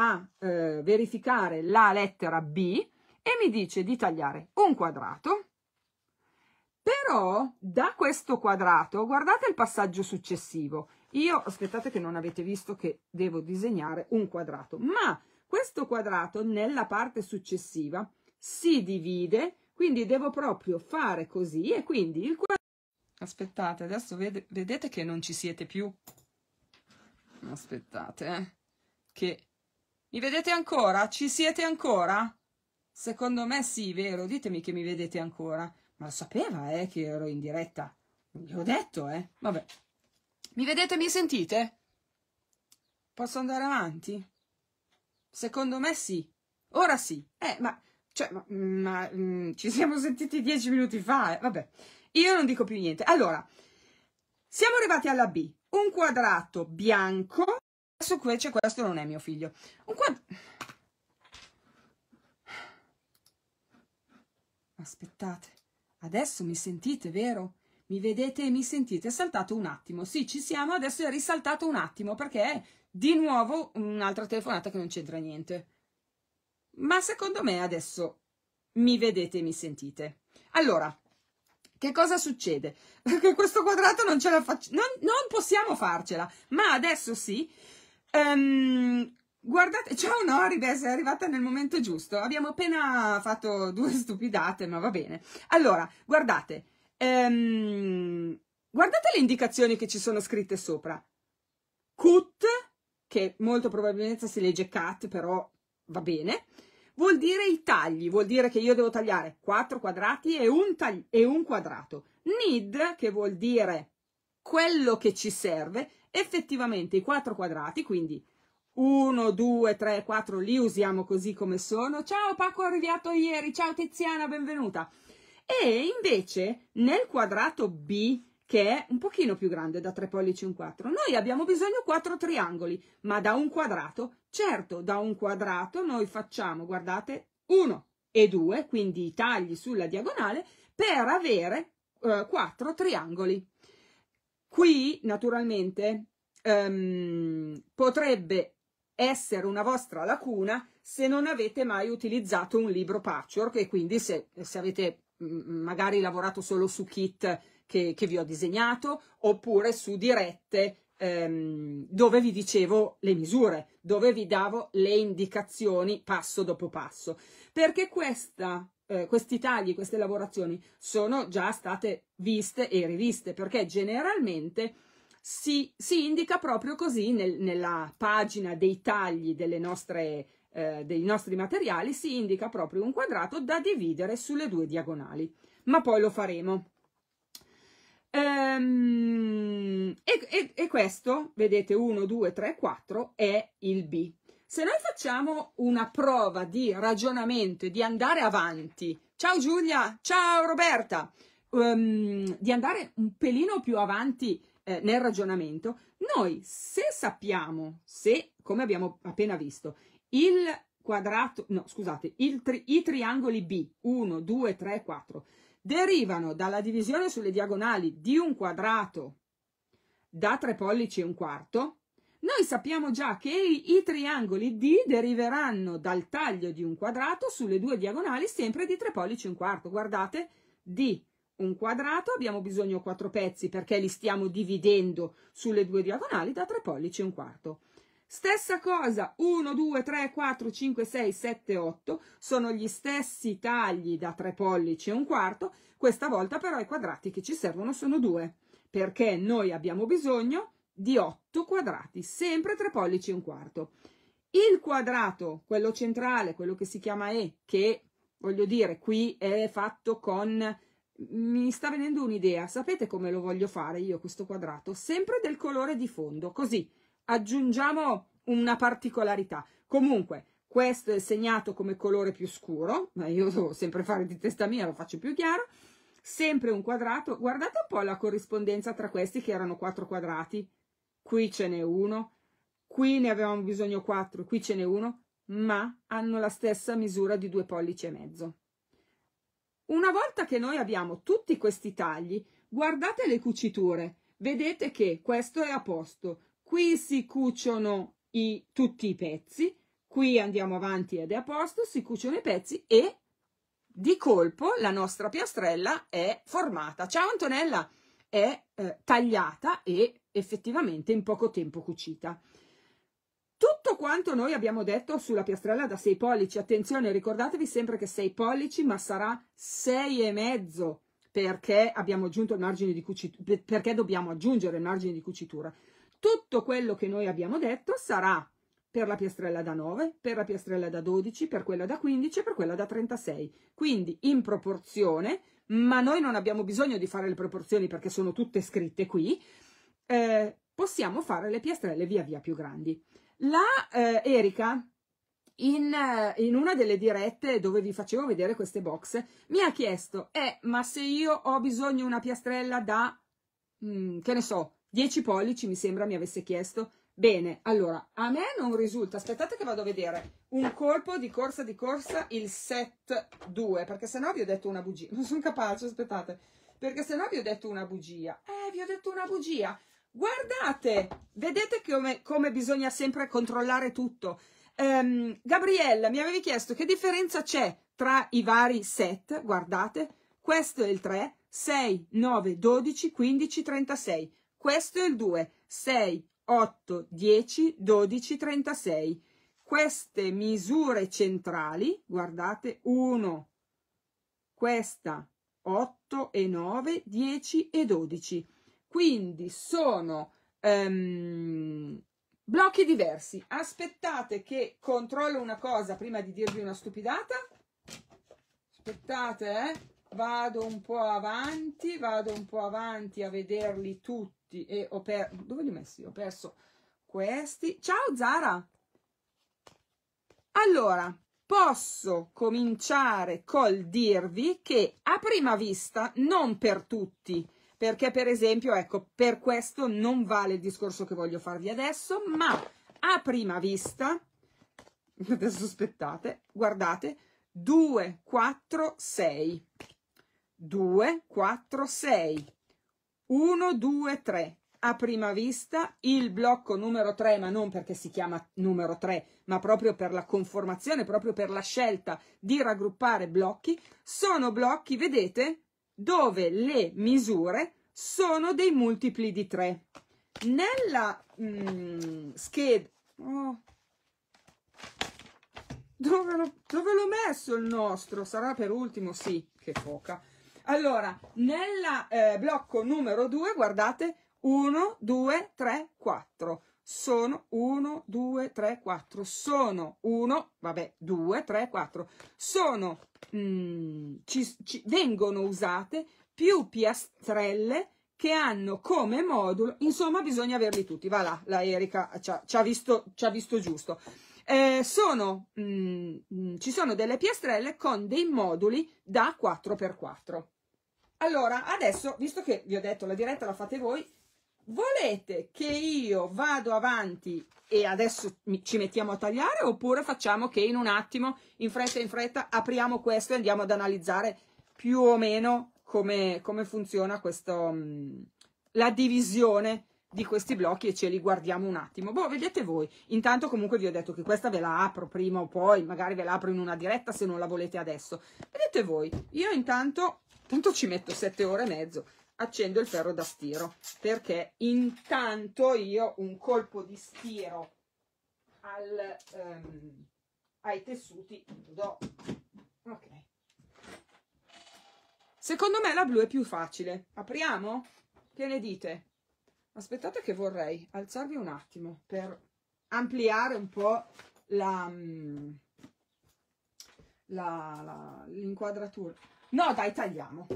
a eh, verificare la lettera B e mi dice di tagliare un quadrato però da questo quadrato, guardate il passaggio successivo. Io, aspettate che non avete visto che devo disegnare un quadrato, ma questo quadrato nella parte successiva si divide, quindi devo proprio fare così e quindi il quadrato... Aspettate, adesso ved vedete che non ci siete più? Aspettate, eh? Che... Mi vedete ancora? Ci siete ancora? Secondo me sì, vero? Ditemi che mi vedete ancora. Ma lo sapeva, eh, che ero in diretta. Gli ho detto, eh. Vabbè. Mi vedete, mi sentite? Posso andare avanti? Secondo me sì. Ora sì. Eh, ma... Cioè, ma, ma mh, mm, ci siamo sentiti dieci minuti fa, eh. Vabbè. Io non dico più niente. Allora, siamo arrivati alla B. Un quadrato bianco. Adesso invece questo non è mio figlio. Un quadrato... Aspettate. Adesso mi sentite, vero? Mi vedete e mi sentite? È saltato un attimo. Sì, ci siamo, adesso è risaltato un attimo perché di nuovo un'altra telefonata che non c'entra niente. Ma secondo me adesso mi vedete e mi sentite. Allora, che cosa succede? <laughs> Che questo quadrato non ce la facciamo, non, non, possiamo farcela, ma adesso sì. Um, Guardate, ciao Noribe, sei arrivata nel momento giusto. Abbiamo appena fatto due <laughs> stupidate, ma va bene. Allora, guardate, ehm, guardate le indicazioni che ci sono scritte sopra. Cut, che molto probabilmente si legge cat, però va bene, vuol dire i tagli, vuol dire che io devo tagliare quattro quadrati e un, e un quadrato. Need, che vuol dire quello che ci serve, effettivamente i quattro quadrati, quindi 1, 2, 3, 4 li usiamo così come sono. Ciao Paco, arrivato ieri. Ciao Tiziana, benvenuta. E invece nel quadrato B, che è un pochino più grande da 3 pollici un 4, noi abbiamo bisogno 4 triangoli, ma da un quadrato, certo, da un quadrato noi facciamo, guardate, 1 e 2, quindi i tagli sulla diagonale, per avere eh, 4 triangoli. Qui, naturalmente, um, potrebbe essere una vostra lacuna se non avete mai utilizzato un libro patchwork e quindi se, se avete mm, magari lavorato solo su kit che, che, vi ho disegnato oppure su dirette ehm, dove vi dicevo le misure, dove vi davo le indicazioni passo dopo passo, perché questa, eh, questi tagli, queste lavorazioni sono già state viste e riviste, perché generalmente si, si indica proprio così nel, nella pagina dei tagli nostre, eh, dei nostri materiali, si indica proprio un quadrato da dividere sulle due diagonali, ma poi lo faremo. Ehm, e, e, e questo, vedete, 1, 2, 3, 4 è il B. Se noi facciamo una prova di ragionamento e di andare avanti, ciao Giulia, ciao Roberta, um, di andare un pelino più avanti eh, nel ragionamento, noi se sappiamo, se, come abbiamo appena visto, il quadrato, no scusate, tri, i triangoli B, 1, 2, 3, 4, derivano dalla divisione sulle diagonali di un quadrato da 3 pollici e un quarto, noi sappiamo già che i, i, triangoli D deriveranno dal taglio di un quadrato sulle due diagonali sempre di 3 pollici e un quarto. Guardate, di un quadrato, abbiamo bisogno di quattro pezzi perché li stiamo dividendo sulle due diagonali da 3 pollici e un quarto. Stessa cosa, 1, 2, 3, 4, 5, 6, 7, 8, sono gli stessi tagli da 3 pollici e un quarto, questa volta però i quadrati che ci servono sono due, perché noi abbiamo bisogno di 8 quadrati, sempre 3 pollici e un quarto. Il quadrato, quello centrale, quello che si chiama E, che voglio dire qui è fatto con mi sta venendo un'idea, sapete come lo voglio fare io questo quadrato? Sempre del colore di fondo, così aggiungiamo una particolarità. Comunque, questo è segnato come colore più scuro, ma io devo sempre fare di testa mia, lo faccio più chiaro. Sempre un quadrato. Guardate un po' la corrispondenza tra questi che erano quattro quadrati. Qui ce n'è uno, qui ne avevamo bisogno quattro, qui ce n'è uno, ma hanno la stessa misura di due pollici e mezzo. Una volta che noi abbiamo tutti questi tagli, guardate le cuciture, vedete che questo è a posto, qui si cuciono i, tutti i pezzi, qui andiamo avanti ed è a posto, si cuciono i pezzi e di colpo la nostra piastrella è formata. Ciao Antonella! È eh, tagliata e effettivamente in poco tempo cucita. Tutto quanto noi abbiamo detto sulla piastrella da 6 pollici, attenzione, ricordatevi sempre che 6 pollici, ma sarà 6 e mezzo perché abbiamo aggiunto il margine di cucitura, perché dobbiamo aggiungere il margine di cucitura. Tutto quello che noi abbiamo detto sarà per la piastrella da 9, per la piastrella da 12, per quella da 15 e per quella da 36. Quindi in proporzione, ma noi non abbiamo bisogno di fare le proporzioni perché sono tutte scritte qui, eh, possiamo fare le piastrelle via via più grandi. La eh, Erika, in, eh, in, una delle dirette dove vi facevo vedere queste box, mi ha chiesto, eh, ma se io ho bisogno di una piastrella da, mh, mm, che ne so, 10 pollici mi sembra mi avesse chiesto. Bene, allora, a me non risulta, aspettate che vado a vedere, un colpo di corsa di corsa il set 2, perché sennò vi ho detto una bugia, <laughs> non sono capace, aspettate, perché sennò vi ho detto una bugia, eh, vi ho detto una bugia, guardate, vedete come, come bisogna sempre controllare tutto. Um, Gabriella, mi avevi chiesto che differenza c'è tra i vari set, guardate, questo è il 3, 6, 9, 12, 15, 36, questo è il 2, 6, 8, 10, 12, 36. Queste misure centrali, guardate, 1, questa 8 e 9, 10 e 12. Quindi sono um, blocchi diversi. Aspettate che controllo una cosa prima di dirvi una stupidata. Aspettate, eh. Vado un po' avanti, vado un po' avanti a vederli tutti e ho perso... Dove li ho messi? Ho perso questi. Ciao Zara! Allora, posso cominciare col dirvi che a prima vista, non per tutti, perché per esempio, ecco, per questo non vale il discorso che voglio farvi adesso, ma a prima vista, <laughs> adesso aspettate, guardate, 2, 4, 6, 2, 4, 6, 1, 2, 3. A prima vista il blocco numero 3, ma non perché si chiama numero 3, ma proprio per la conformazione, proprio per la scelta di raggruppare blocchi, sono blocchi, vedete, dove le misure sono dei multipli di 3. Nella mm, scheda... Oh. Dove l'ho messo il nostro? Sarà per ultimo? Sì, che foca. Allora, nel eh, blocco numero 2, guardate, 1, 2, 3, 4. Sono 1, 2, 3, 4. Sono 1, vabbè, 2, 3, 4. Sono, mm, ci, ci, vengono usate più piastrelle che hanno come modulo, insomma bisogna averli tutti, va là, la Erika ci ha visto, visto giusto. Eh, sono, mm, mm, ci sono delle piastrelle con dei moduli da 4x4. Allora, adesso, visto che vi ho detto la diretta la fate voi, volete che io vado avanti e adesso ci mettiamo a tagliare oppure facciamo che in un attimo, in fretta in fretta, apriamo questo e andiamo ad analizzare più o meno come, come funziona questo, mm, la divisione di questi blocchi e ce li guardiamo un attimo. Boh, vedete voi. Intanto comunque vi ho detto che questa ve la apro prima o poi, magari ve la apro in una diretta se non la volete adesso. Vedete voi. Io intanto tanto ci metto sette ore e mezzo, accendo il ferro da stiro, perché intanto io un colpo di stiro al, um, ai tessuti do. Ok. Secondo me la blu è più facile. Apriamo? Che ne dite? Aspettate che vorrei alzarvi un attimo per ampliare un po' la, mm, l'inquadratura. No, dai, tagliamo.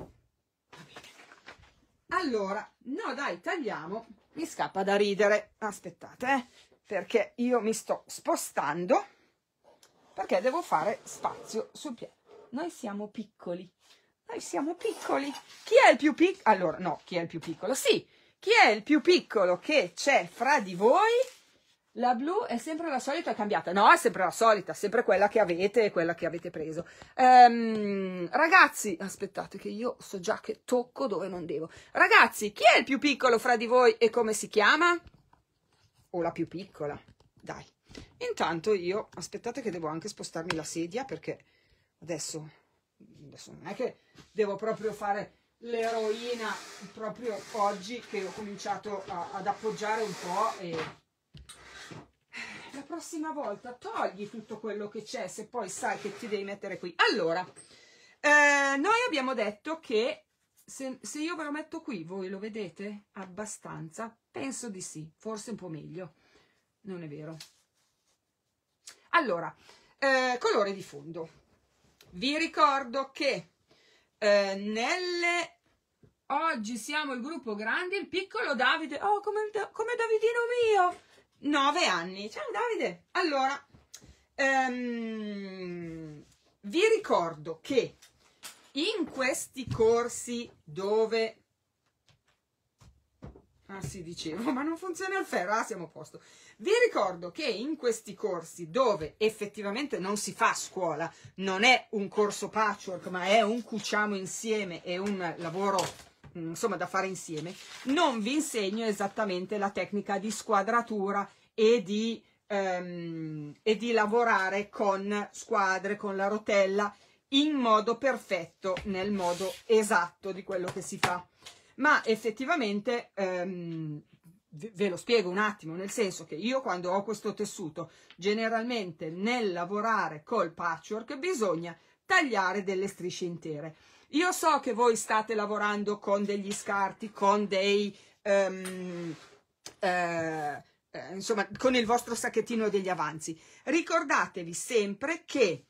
Allora, no, dai, tagliamo. Mi scappa da ridere. Aspettate, eh, perché io mi sto spostando perché devo fare spazio sul piede. Noi siamo piccoli. Noi siamo piccoli. Chi è il più piccolo? Allora, no, chi è il più piccolo? Sì, chi è il più piccolo che c'è fra di voi? La blu è sempre la solita, è cambiata? No, è sempre la solita, sempre quella che avete, quella che avete preso. Ehm, ragazzi, aspettate che io so già che tocco dove non devo. Ragazzi, chi è il più piccolo fra di voi e come si chiama? O la più piccola? Dai. Intanto io, aspettate che devo anche spostarmi la sedia perché adesso, adesso non è che devo proprio fare l'eroina proprio oggi che ho cominciato a, ad appoggiare un po' e la prossima volta togli tutto quello che c'è se poi sai che ti devi mettere qui. Allora, eh, noi abbiamo detto che se, se, io ve lo metto qui, voi lo vedete abbastanza? Penso di sì, forse un po' meglio. Non è vero. Allora, eh, colore di fondo. Vi ricordo che eh, nelle... Oggi siamo il gruppo grande, il piccolo Davide, oh come, come Davidino mio, 9 anni. Ciao Davide. Allora, ehm, vi ricordo che in questi corsi dove... Ah sì, dicevo, <laughs> ma non funziona il ferro, ah siamo a posto. Vi ricordo che in questi corsi dove effettivamente non si fa scuola, non è un corso patchwork, ma è un cuciamo insieme e un lavoro insomma da fare insieme, non vi insegno esattamente la tecnica di squadratura e di, um, e di lavorare con squadre, con la rotella in modo perfetto, nel modo esatto di quello che si fa. Ma effettivamente um, ve lo spiego un attimo, nel senso che io quando ho questo tessuto, generalmente nel lavorare col patchwork bisogna tagliare delle strisce intere. Io so che voi state lavorando con degli scarti, con dei... Um, eh, insomma, con il vostro sacchettino degli avanzi. Ricordatevi sempre che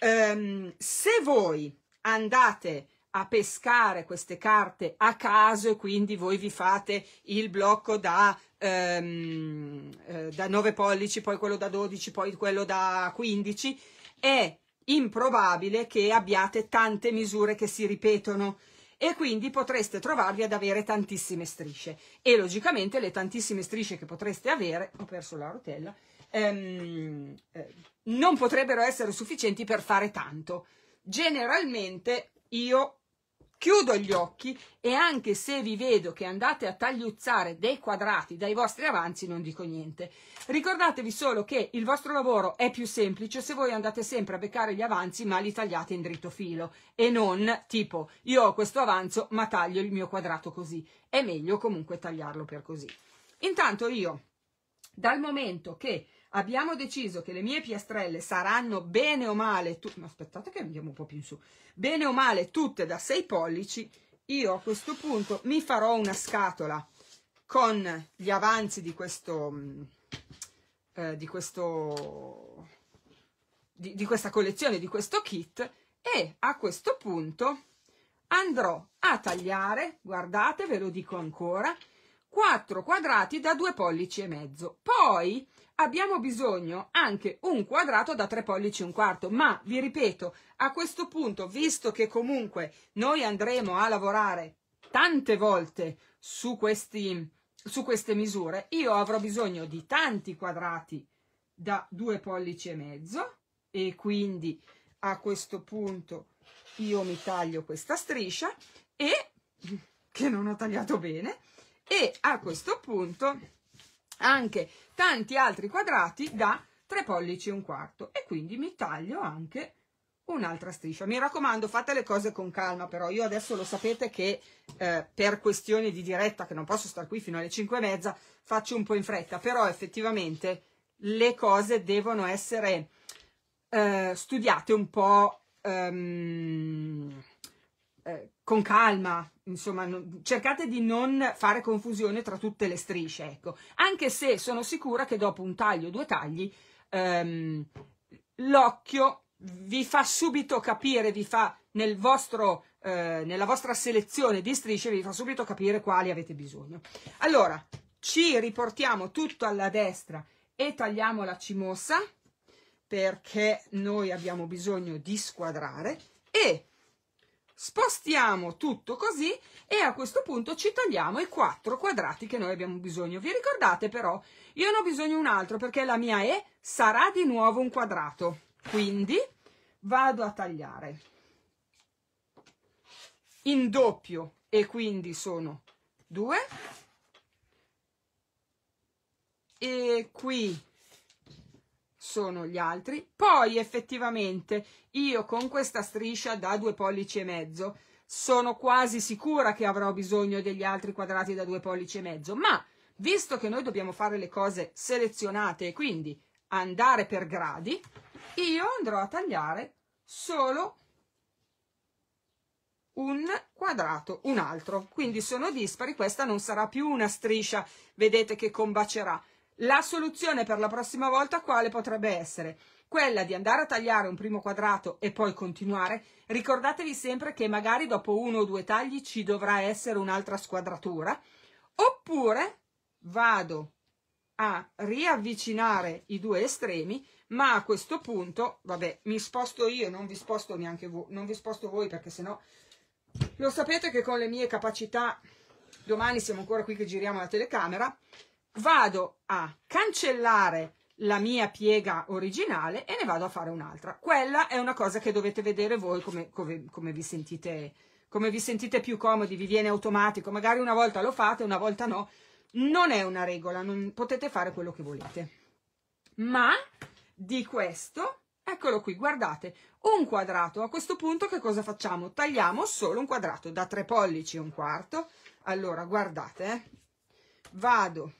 um, se voi andate a pescare queste carte a caso e quindi voi vi fate il blocco da, um, eh, da 9 pollici, poi quello da 12, poi quello da 15, è improbabile che abbiate tante misure che si ripetono e quindi potreste trovarvi ad avere tantissime strisce e logicamente le tantissime strisce che potreste avere, ho perso la rotella, ehm, eh, non potrebbero essere sufficienti per fare tanto. Generalmente io chiudo gli occhi e anche se vi vedo che andate a tagliuzzare dei quadrati dai vostri avanzi non dico niente. Ricordatevi solo che il vostro lavoro è più semplice se voi andate sempre a beccare gli avanzi ma li tagliate in dritto filo e non tipo io ho questo avanzo ma taglio il mio quadrato così. È meglio comunque tagliarlo per così. Intanto io dal momento che abbiamo deciso che le mie piastrelle saranno bene o male, tu- aspettate che andiamo un po' più in su, bene o male tutte da 6 pollici, io a questo punto mi farò una scatola con gli avanzi di questo, mm, eh, di questo, di, di questa collezione, di questo kit e a questo punto andrò a tagliare, guardate ve lo dico ancora, 4 quadrati da 2 pollici e mezzo. Poi abbiamo bisogno anche un quadrato da 3 pollici e un quarto, ma vi ripeto, a questo punto, visto che comunque noi andremo a lavorare tante volte su, questi, su queste misure, io avrò bisogno di tanti quadrati da 2 pollici e mezzo e quindi a questo punto io mi taglio questa striscia e che non ho tagliato bene e a questo punto anche tanti altri quadrati da 3 pollici e un quarto. E quindi mi taglio anche un'altra striscia. Mi raccomando, fate le cose con calma, però. Io adesso lo sapete che eh, per questioni di diretta, che non posso stare qui fino alle 5 e mezza, faccio un po' in fretta, però effettivamente le cose devono essere eh, studiate un po' ehm, eh, con calma, insomma, non, cercate di non fare confusione tra tutte le strisce, ecco, anche se sono sicura che dopo un taglio, due tagli, ehm, l'occhio vi fa subito capire, vi fa nel vostro, eh, nella vostra selezione di strisce, vi fa subito capire quali avete bisogno. Allora, ci riportiamo tutto alla destra e tagliamo la cimossa perché noi abbiamo bisogno di squadrare e spostiamo tutto così e a questo punto ci tagliamo i quattro quadrati che noi abbiamo bisogno. Vi ricordate però, io ne ho bisogno un altro perché la mia E sarà di nuovo un quadrato. Quindi vado a tagliare in doppio e quindi sono due e qui sono gli altri. Poi effettivamente io con questa striscia da due pollici e mezzo sono quasi sicura che avrò bisogno degli altri quadrati da due pollici e mezzo. Ma visto che noi dobbiamo fare le cose selezionate e quindi andare per gradi io andrò a tagliare solo un quadrato, un altro, quindi sono dispari, questa non sarà più una striscia, vedete che combacerà. La soluzione per la prossima volta quale potrebbe essere? Quella di andare a tagliare un primo quadrato e poi continuare. Ricordatevi sempre che magari dopo uno o due tagli ci dovrà essere un'altra squadratura, oppure vado a riavvicinare i due estremi ma a questo punto, vabbè, mi sposto io, non vi sposto neanche voi, non vi sposto voi perché sennò lo sapete che con le mie capacità, domani siamo ancora qui che giriamo la telecamera, vado a cancellare la mia piega originale e ne vado a fare un'altra. Quella è una cosa che dovete vedere voi come, come, come, vi sentite, come vi sentite più comodi, vi viene automatico, magari una volta lo fate, una volta no, non è una regola, non potete fare quello che volete. Ma di questo, eccolo qui, guardate, un quadrato. A questo punto che cosa facciamo? Tagliamo solo un quadrato, da tre pollici un quarto. Allora, guardate, eh. vado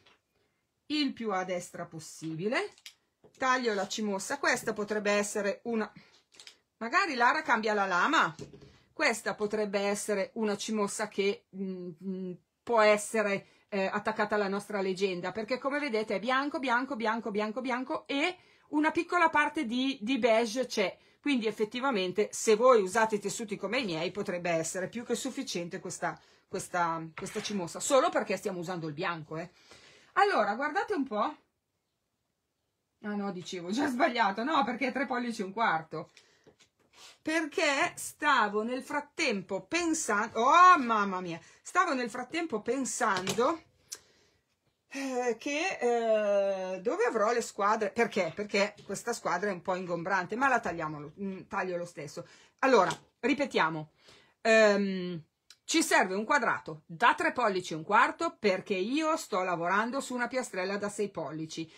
il più a destra possibile, taglio la cimossa, questa potrebbe essere una... Magari Lara cambia la lama, questa potrebbe essere una cimossa che mh, mh, può essere eh, attaccata alla nostra leggenda, perché come vedete è bianco, bianco, bianco, bianco, bianco e una piccola parte di, di beige c'è, quindi effettivamente se voi usate i tessuti come i miei potrebbe essere più che sufficiente questa, questa, questa cimossa, solo perché stiamo usando il bianco. Eh. Allora, guardate un po'. Ah no, dicevo, già sbagliato, no, perché tre pollici e un quarto. Perché stavo nel frattempo pensando, oh mamma mia, stavo nel frattempo pensando eh, che eh, dove avrò le squadre perché? perché questa squadra è un po' ingombrante ma la tagliamo mm, taglio lo stesso allora ripetiamo um, ci serve un quadrato da 3 pollici e un quarto perché io sto lavorando su una piastrella da 6 pollici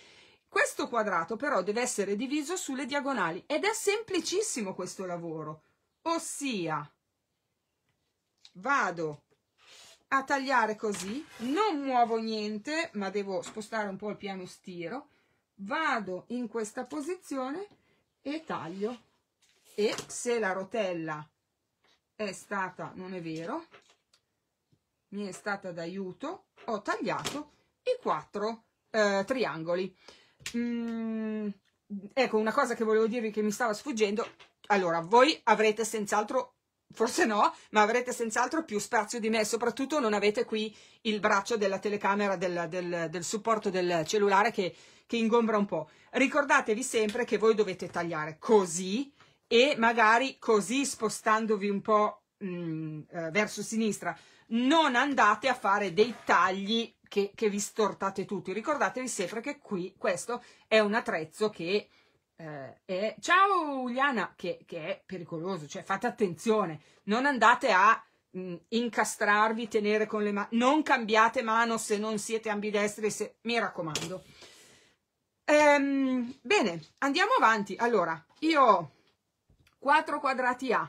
questo quadrato però deve essere diviso sulle diagonali ed è semplicissimo questo lavoro ossia vado a tagliare così, non muovo niente, ma devo spostare un po' il piano stiro, vado in questa posizione e taglio. E se la rotella è stata, non è vero, mi è stata d'aiuto, ho tagliato i quattro eh, triangoli. Mm, ecco, una cosa che volevo dirvi che mi stava sfuggendo, allora, voi avrete senz'altro forse no, ma avrete senz'altro più spazio di me, soprattutto non avete qui il braccio della telecamera, del, del, del supporto del cellulare che, che ingombra un po'. Ricordatevi sempre che voi dovete tagliare così e magari così spostandovi un po' mh, mm, eh, verso sinistra. Non andate a fare dei tagli che, che vi stortate tutti. Ricordatevi sempre che qui questo è un attrezzo che eh, è, ciao Uliana, che, che, è pericoloso, cioè fate attenzione, non andate a mh, mm, incastrarvi, tenere con le mani, non cambiate mano se non siete ambidestri, se, mi raccomando. Ehm, bene, andiamo avanti. Allora, io 4 quadrati A,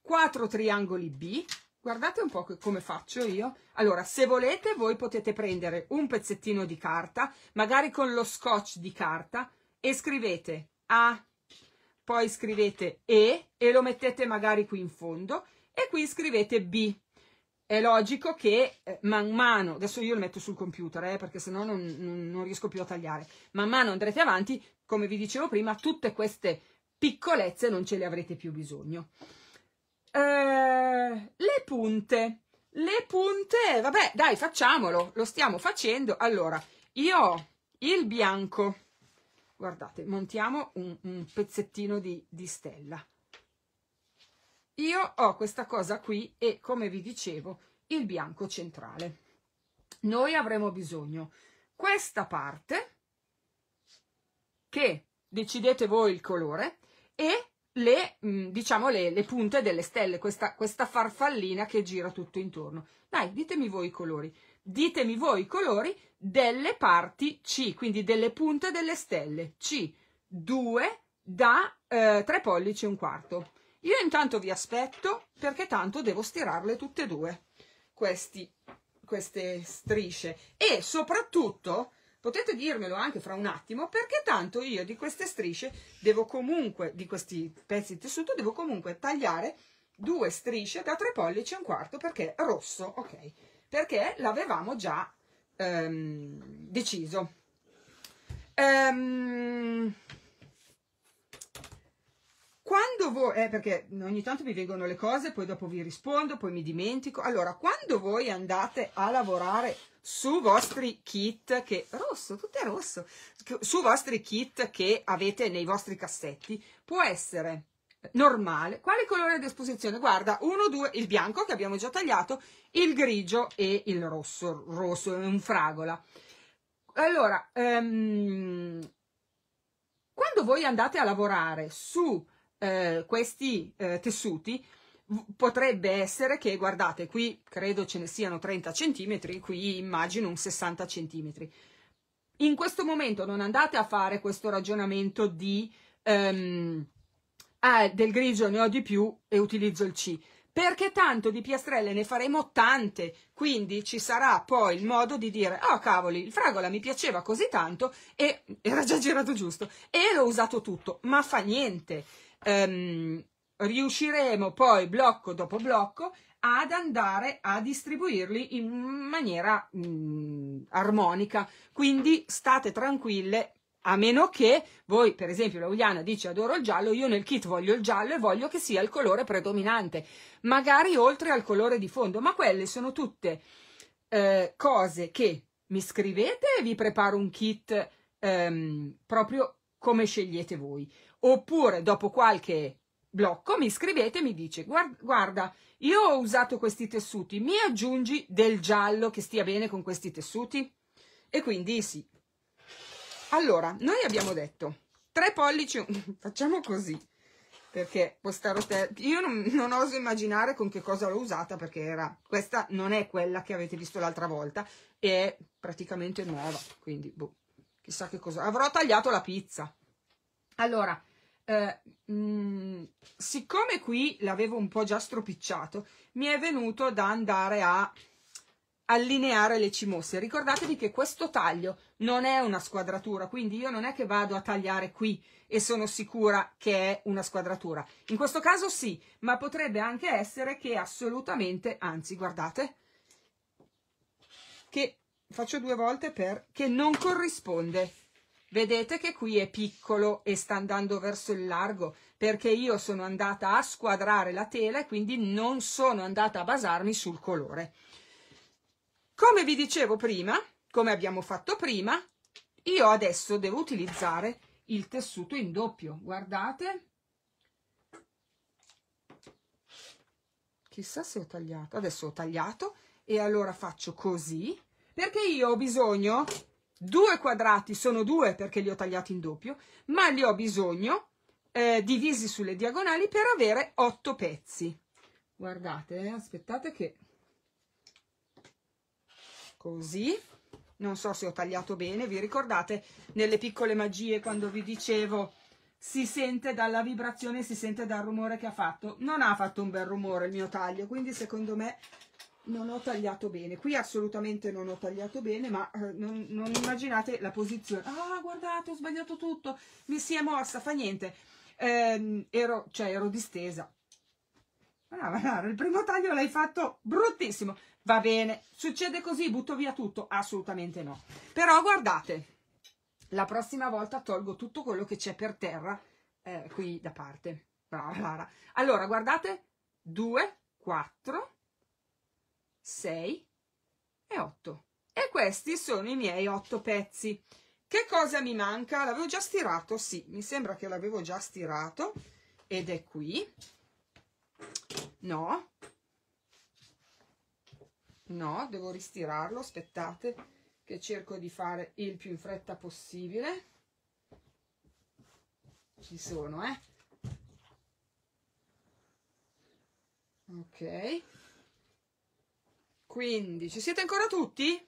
4 triangoli B, guardate un po' come faccio io. Allora, se volete, voi potete prendere un pezzettino di carta, magari con lo scotch di carta, e scrivete A, poi scrivete E e lo mettete magari qui in fondo, e qui scrivete B. È logico che eh, man mano, adesso io lo metto sul computer eh, perché sennò non, non, non riesco più a tagliare, man mano andrete avanti, come vi dicevo prima, tutte queste piccolezze non ce le avrete più bisogno. Eh, le punte. Le punte, vabbè, dai, facciamolo, lo stiamo facendo. Allora, io ho il bianco, guardate, montiamo un, un pezzettino di, di stella. Io ho questa cosa qui e, come vi dicevo, il bianco centrale. Noi avremo bisogno questa parte, che decidete voi il colore, e le, mm, diciamo, le, le punte delle stelle, questa, questa farfallina che gira tutto intorno. Dai, ditemi voi i colori. Ditemi voi i colori delle parti C, quindi delle punte delle stelle. C, 2 da eh, 3 pollici e un quarto. Io intanto vi aspetto perché tanto devo stirarle tutte e due questi, queste strisce e soprattutto Potete dirmelo anche fra un attimo, perché tanto io di queste strisce devo comunque, di questi pezzi di tessuto, devo comunque tagliare due strisce da tre pollici e un quarto, perché rosso, ok, perché l'avevamo già ehm, deciso. Ehm, quando voi, eh, perché ogni tanto mi vengono le cose, poi dopo vi rispondo, poi mi dimentico. Allora, quando voi andate a lavorare su vostri kit che rosso, tutto è rosso, su vostri kit che avete nei vostri cassetti, può essere normale. Quale colore di esposizione? Guarda, uno, due, il bianco che abbiamo già tagliato, il grigio e il rosso, rosso è un fragola. Allora, um, quando voi andate a lavorare su eh, questi eh, tessuti potrebbe essere che, guardate, qui credo ce ne siano 30 centimetri, qui immagino un 60 centimetri. In questo momento non andate a fare questo ragionamento di um, ah, del grigio ne ho di più e utilizzo il C, perché tanto di piastrelle ne faremo tante, quindi ci sarà poi il modo di dire, oh cavoli, il fragola mi piaceva così tanto e era già girato giusto e l'ho usato tutto, ma fa niente ehm, riusciremo poi blocco dopo blocco ad andare a distribuirli in maniera mh, mm, armonica. Quindi state tranquille, a meno che voi, per esempio, la Uliana dice adoro il giallo, io nel kit voglio il giallo e voglio che sia il colore predominante, magari oltre al colore di fondo, ma quelle sono tutte eh, cose che mi scrivete e vi preparo un kit ehm, proprio come scegliete voi oppure dopo qualche blocco mi scrivete e mi dice guarda, io ho usato questi tessuti, mi aggiungi del giallo che stia bene con questi tessuti? E quindi sì. Allora, noi abbiamo detto tre pollici, <laughs> facciamo così, perché questa rotella, io non, non, oso immaginare con che cosa l'ho usata, perché era, questa non è quella che avete visto l'altra volta, è praticamente nuova, quindi boh, chissà che cosa, avrò tagliato la pizza. Allora, eh, mh, mm, siccome qui l'avevo un po' già stropicciato, mi è venuto da andare a allineare le cimosse. Ricordatevi che questo taglio non è una squadratura, quindi io non è che vado a tagliare qui e sono sicura che è una squadratura. In questo caso sì, ma potrebbe anche essere che assolutamente, anzi guardate, faccio due volte per che non corrisponde Vedete che qui è piccolo e sta andando verso il largo perché io sono andata a squadrare la tela e quindi non sono andata a basarmi sul colore. Come vi dicevo prima, come abbiamo fatto prima, io adesso devo utilizzare il tessuto in doppio. Guardate. Chissà se ho tagliato. Adesso ho tagliato e allora faccio così perché io ho bisogno Due quadrati sono due perché li ho tagliati in doppio, ma li ho bisogno eh, divisi sulle diagonali per avere otto pezzi. Guardate, eh, aspettate che... Così. Non so se ho tagliato bene, vi ricordate nelle piccole magie quando vi dicevo si sente dalla vibrazione, si sente dal rumore che ha fatto. Non ha fatto un bel rumore il mio taglio, quindi secondo me non ho tagliato bene. Qui assolutamente non ho tagliato bene, ma eh, non, non, immaginate la posizione. Ah, guardate, ho sbagliato tutto, mi si è mossa, fa niente. Eh, ero, cioè, ero distesa. Ah, guarda, il primo taglio l'hai fatto bruttissimo. Va bene, succede così, butto via tutto? Assolutamente no. Però guardate, la prossima volta tolgo tutto quello che c'è per terra eh, qui da parte. Brava. Allora, guardate, 2, 4, 6 e 8. E questi sono i miei 8 pezzi. Che cosa mi manca? L'avevo già stirato? Sì, mi sembra che l'avevo già stirato ed è qui. No. No, devo ristirarlo, aspettate che cerco di fare il più in fretta possibile. Ci sono, eh? Ok. Quindi, ci siete ancora tutti?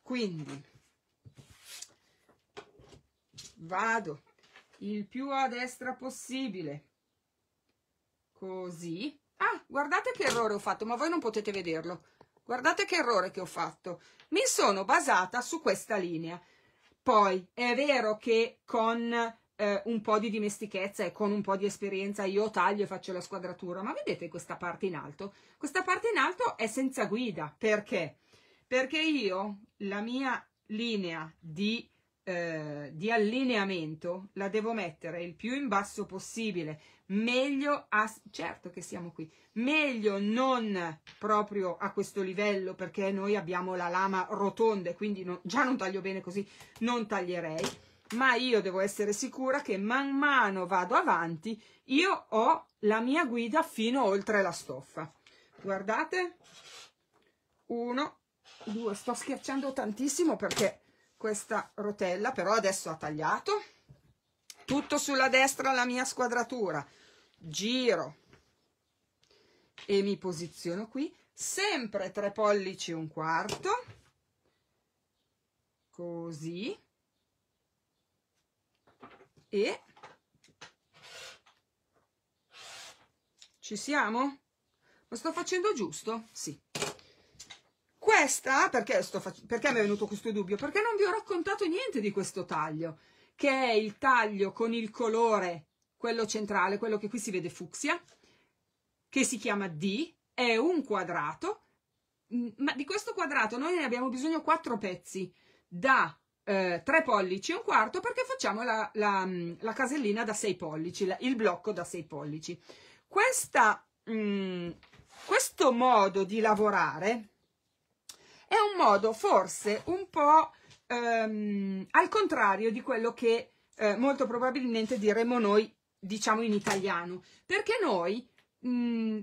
Quindi, vado il più a destra possibile. Così. Ah, guardate che errore ho fatto, ma voi non potete vederlo. Guardate che errore che ho fatto. Mi sono basata su questa linea. Poi è vero che con eh, un po' di dimestichezza e con un po' di esperienza io taglio e faccio la squadratura, ma vedete questa parte in alto? Questa parte in alto è senza guida. Perché? Perché io la mia linea di eh, di allineamento la devo mettere il più in basso possibile, meglio a, certo che siamo qui, meglio non proprio a questo livello perché noi abbiamo la lama rotonda e quindi no, già non taglio bene così, non taglierei, ma io devo essere sicura che man mano vado avanti, io ho la mia guida fino oltre la stoffa. Guardate, uno, due, sto schiacciando tantissimo perché questa rotella, però adesso ha tagliato, tutto sulla destra la mia squadratura, giro. E mi posiziono qui, sempre tre pollici e un quarto, così, e ci siamo? Lo sto facendo giusto? Sì. Questa, perché, perché mi è venuto questo dubbio? Perché non vi ho raccontato niente di questo taglio, che è il taglio con il colore, quello centrale, quello che qui si vede fucsia, che si chiama D, è un quadrato, ma di questo quadrato noi ne abbiamo bisogno quattro pezzi, da eh, 3 pollici e un quarto, perché facciamo la, la, mm, la casellina da 6 pollici, la, il blocco da 6 pollici. Questa, mh, mm, questo modo di lavorare è un modo forse un po' ehm, al contrario di quello che eh, molto probabilmente diremo noi, diciamo in italiano, perché noi mh,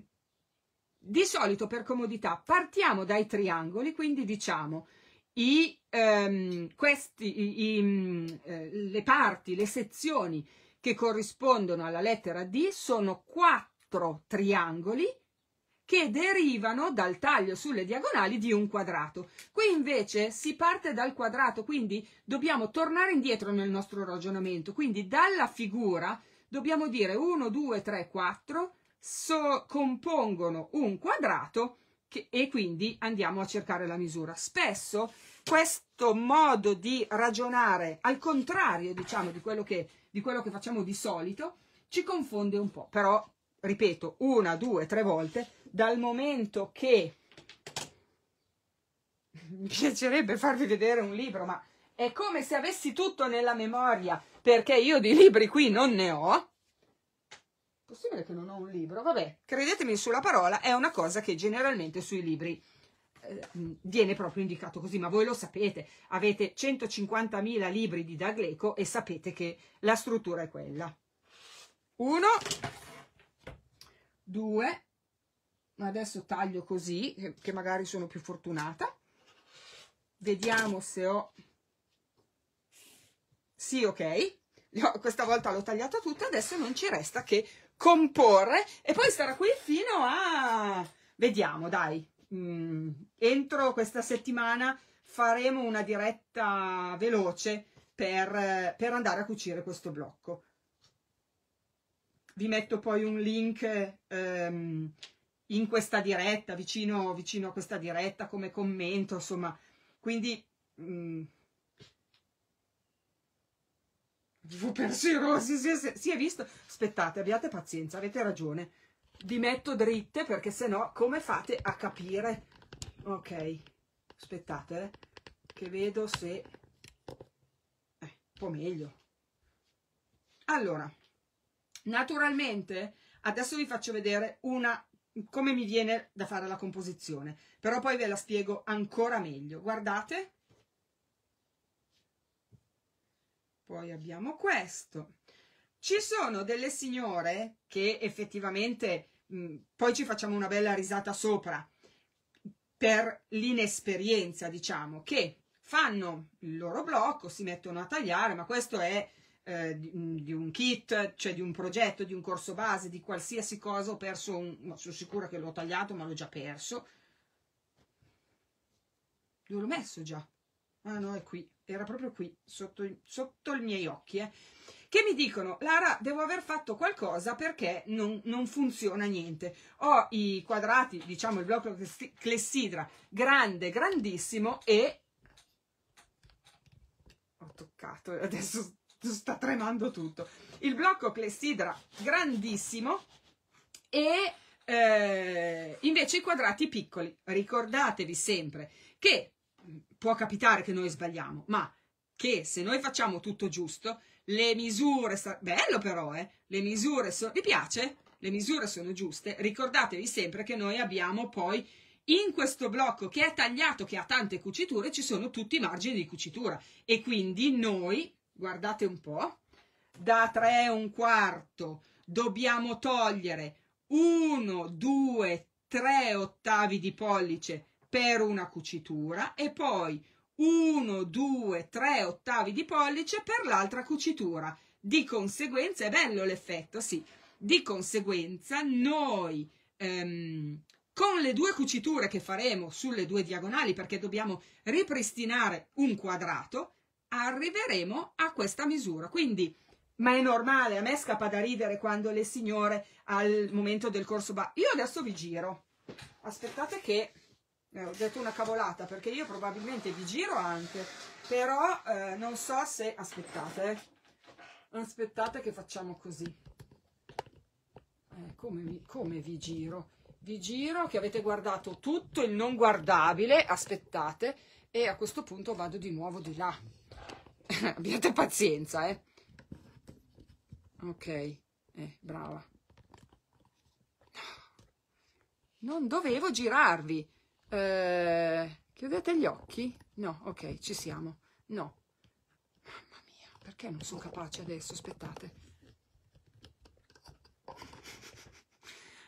di solito per comodità partiamo dai triangoli, quindi diciamo i, ehm, questi, i, i, eh, le parti, le sezioni che corrispondono alla lettera D sono quattro triangoli che derivano dal taglio sulle diagonali di un quadrato. Qui invece si parte dal quadrato, quindi dobbiamo tornare indietro nel nostro ragionamento. Quindi dalla figura dobbiamo dire 1, 2, 3, 4 so, compongono un quadrato che, e quindi andiamo a cercare la misura. Spesso questo modo di ragionare, al contrario diciamo di quello che, di quello che facciamo di solito, ci confonde un po', però ripeto, una, due, tre volte, dal momento che mi piacerebbe farvi vedere un libro, ma è come se avessi tutto nella memoria, perché io di libri qui non ne ho. Possibile che non ho un libro? Vabbè, credetemi sulla parola, è una cosa che generalmente sui libri eh, viene proprio indicato così, ma voi lo sapete, avete 150.000 libri di D'Agleco e sapete che la struttura è quella. Uno, 2 adesso taglio così che magari sono più fortunata vediamo se ho sì ok questa volta l'ho tagliata tutta adesso non ci resta che comporre e poi starà qui fino a vediamo dai mm, entro questa settimana faremo una diretta veloce per, per andare a cucire questo blocco. Vi metto poi un link ehm, in questa diretta, vicino, vicino, a questa diretta come commento, insomma, quindi mm, ho perso i rossi, si è, si è visto? Aspettate, abbiate pazienza, avete ragione. Vi metto dritte perché sennò come fate a capire? Ok, aspettate, eh, che vedo se... Eh, un po' meglio. Allora, naturalmente, adesso vi faccio vedere una come mi viene da fare la composizione, però poi ve la spiego ancora meglio. Guardate, poi abbiamo questo. Ci sono delle signore che effettivamente, mh, poi ci facciamo una bella risata sopra, per l'inesperienza, diciamo, che fanno il loro blocco, si mettono a tagliare, ma questo è eh, di, di, un kit, cioè di un progetto, di un corso base, di qualsiasi cosa, ho perso un... sono sicura che l'ho tagliato, ma l'ho già perso. L'ho messo già? Ah no, è qui, era proprio qui, sotto, sotto i miei occhi, eh. Che mi dicono, Lara, devo aver fatto qualcosa perché non, non funziona niente. Ho i quadrati, diciamo il blocco clessidra grande, grandissimo e ho toccato, adesso sta tremando tutto. Il blocco clessidra grandissimo e eh, invece i quadrati piccoli. Ricordatevi sempre che può capitare che noi sbagliamo, ma che se noi facciamo tutto giusto, le misure, bello però, eh, le misure, so, vi piace? Le misure sono giuste, ricordatevi sempre che noi abbiamo poi in questo blocco che è tagliato, che ha tante cuciture, ci sono tutti i margini di cucitura e quindi noi guardate un po', da 3 un quarto dobbiamo togliere 1, 2, 3 ottavi di pollice per una cucitura e poi 1, 2, 3 ottavi di pollice per l'altra cucitura. Di conseguenza, è bello l'effetto, sì, di conseguenza noi ehm, con le due cuciture che faremo sulle due diagonali perché dobbiamo ripristinare un quadrato, arriveremo a questa misura. Quindi, ma è normale, a me scappa da ridere quando le signore al momento del corso ba... Io adesso vi giro. Aspettate che eh, ho detto una cavolata perché io probabilmente vi giro anche, però eh, non so se aspettate. Aspettate che facciamo così. Eh, come, mi, come vi giro? Vi giro che avete guardato tutto il non guardabile, aspettate, e a questo punto vado di nuovo di là. <laughs> abbiate pazienza, eh. Ok, eh, brava. Non dovevo girarvi. Eh, chiudete gli occhi? No, ok, ci siamo. No. Mamma mia, perché non sono capace adesso? Aspettate.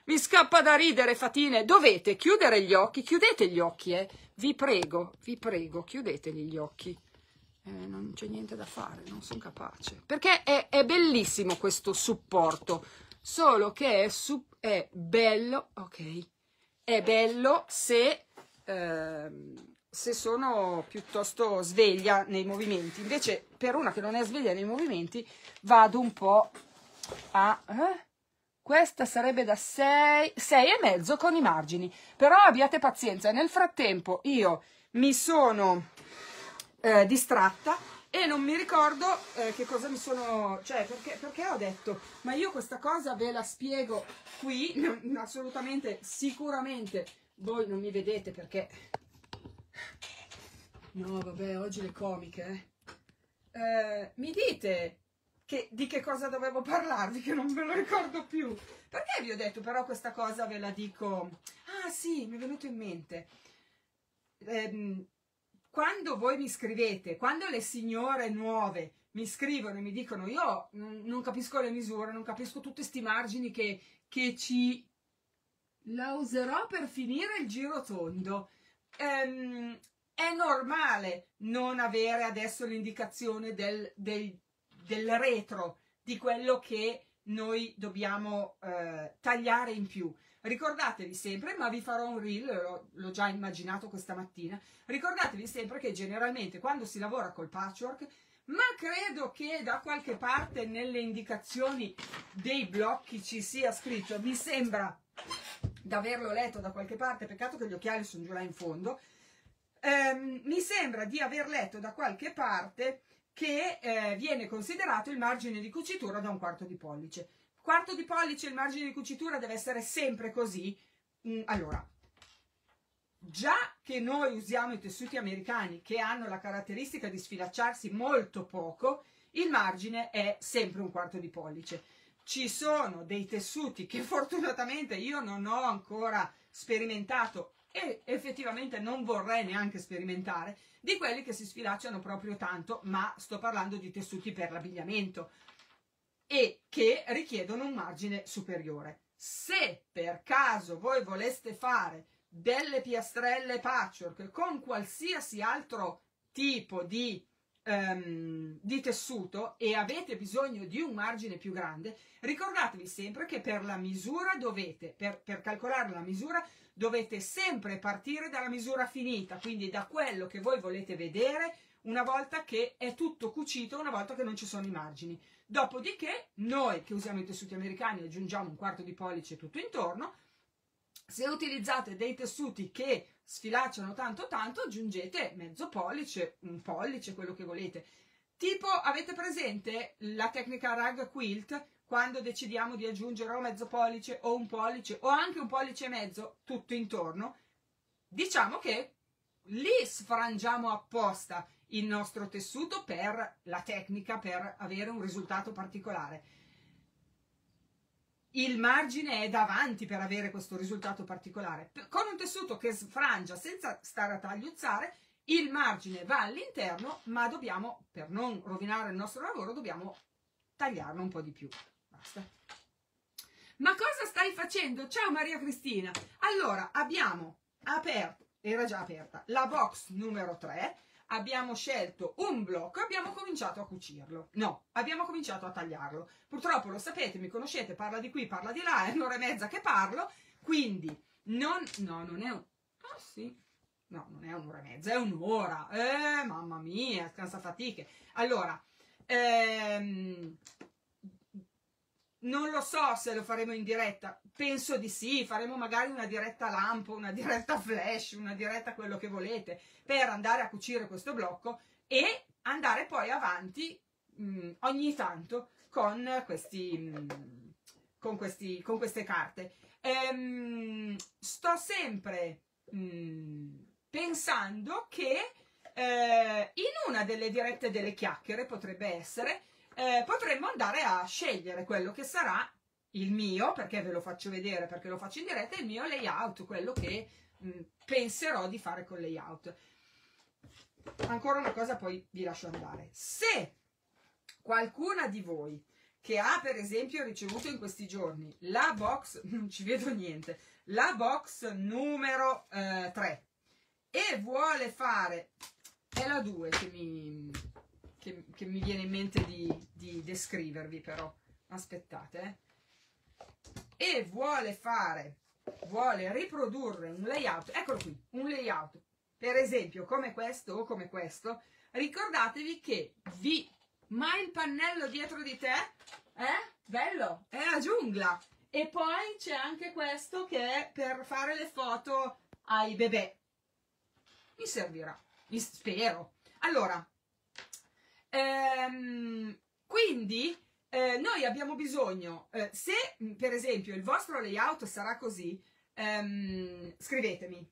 Mi scappa da ridere, fatine. Dovete chiudere gli occhi. Chiudete gli occhi, eh. Vi prego, vi prego, chiudetegli gli occhi eh, non c'è niente da fare, non sono capace. Perché è, è, bellissimo questo supporto, solo che è, su, è bello, ok, è bello se, eh, se sono piuttosto sveglia nei movimenti. Invece per una che non è sveglia nei movimenti vado un po' a... Eh? Questa sarebbe da 6, 6 e mezzo con i margini. Però abbiate pazienza, nel frattempo io mi sono eh, distratta e non mi ricordo eh, che cosa mi sono... cioè perché, perché, ho detto ma io questa cosa ve la spiego qui, <laughs> assolutamente, sicuramente voi non mi vedete perché... No vabbè, oggi le comiche, eh. eh mi dite che, di che cosa dovevo parlarvi che non ve lo ricordo più. Perché vi ho detto però questa cosa ve la dico... Ah sì, mi è venuto in mente. Eh, quando voi mi scrivete, quando le signore nuove mi scrivono e mi dicono io non capisco le misure, non capisco tutti questi margini che, che ci... La userò per finire il giro tondo. Ehm, è normale non avere adesso l'indicazione del, del, del, retro, di quello che noi dobbiamo eh, tagliare in più. Ricordatevi sempre, ma vi farò un reel, l'ho già immaginato questa mattina, ricordatevi sempre che generalmente quando si lavora col patchwork ma credo che da qualche parte nelle indicazioni dei blocchi ci sia scritto, mi sembra di averlo letto da qualche parte, peccato che gli occhiali sono giù là in fondo, ehm, mi sembra di aver letto da qualche parte che eh, viene considerato il margine di cucitura da un quarto di pollice. Quarto di pollice il margine di cucitura deve essere sempre così. Mm, allora, già che noi usiamo i tessuti americani che hanno la caratteristica di sfilacciarsi molto poco, il margine è sempre un quarto di pollice. Ci sono dei tessuti che <laughs> fortunatamente io non ho ancora sperimentato e effettivamente non vorrei neanche sperimentare, di quelli che si sfilacciano proprio tanto, ma sto parlando di tessuti per l'abbigliamento e che richiedono un margine superiore. Se per caso voi voleste fare delle piastrelle patchwork con qualsiasi altro tipo di, um, di tessuto e avete bisogno di un margine più grande, ricordatevi sempre che per la misura dovete, per, per calcolare la misura, dovete sempre partire dalla misura finita, quindi da quello che voi volete vedere una volta che è tutto cucito, una volta che non ci sono i margini. Dopodiché noi che usiamo i tessuti americani aggiungiamo un quarto di pollice tutto intorno, se utilizzate dei tessuti che sfilacciano tanto tanto, aggiungete mezzo pollice, un pollice, quello che volete. Tipo, avete presente la tecnica rag quilt? Quando decidiamo di aggiungere o mezzo pollice o un pollice o anche un pollice e mezzo tutto intorno, diciamo che lì sfrangiamo apposta il nostro tessuto per la tecnica, per avere un risultato particolare il margine è davanti per avere questo risultato particolare. Con un tessuto che sfrangia senza stare a tagliuzzare, il margine va all'interno, ma dobbiamo, per non rovinare il nostro lavoro, dobbiamo tagliarlo un po' di più. Basta. Ma cosa stai facendo? Ciao Maria Cristina. Allora, abbiamo aperto, era già aperta, la box numero 3 abbiamo scelto un blocco e abbiamo cominciato a cucirlo. No, abbiamo cominciato a tagliarlo. Purtroppo lo sapete, mi conoscete, parla di qui, parla di là, è un'ora e mezza che parlo, quindi non... No, non è un... Ah sì, no, non è un'ora e mezza, è un'ora. Eh, mamma mia, scansa fatiche. Allora, ehm, non lo so se lo faremo in diretta, penso di sì, faremo magari una diretta lampo, una diretta flash, una diretta quello che volete, per andare a cucire questo blocco e andare poi avanti mh, mm, ogni tanto con, questi, mh, mm, con, questi, con queste carte. Ehm, sto sempre mh, mm, pensando che eh, in una delle dirette delle chiacchiere potrebbe essere eh, potremmo andare a scegliere quello che sarà il mio, perché ve lo faccio vedere, perché lo faccio in diretta, il mio layout, quello che mh, penserò di fare con layout. Ancora una cosa, poi vi lascio andare. Se qualcuna di voi che ha per esempio ricevuto in questi giorni la box, <laughs> non ci vedo niente, la box numero eh, 3 e vuole fare, è la 2 che mi, che, che mi viene in mente di, di descrivervi però, aspettate, eh. e vuole fare, vuole riprodurre un layout, eccolo qui, un layout, per esempio come questo o come questo, ricordatevi che vi, ma il pannello dietro di te, eh? Bello, è la giungla. E poi c'è anche questo che è per fare le foto ai bebè. Mi servirà, mi spero. Allora, Ehm, quindi eh, noi abbiamo bisogno, eh, se per esempio il vostro layout sarà così, ehm, scrivetemi.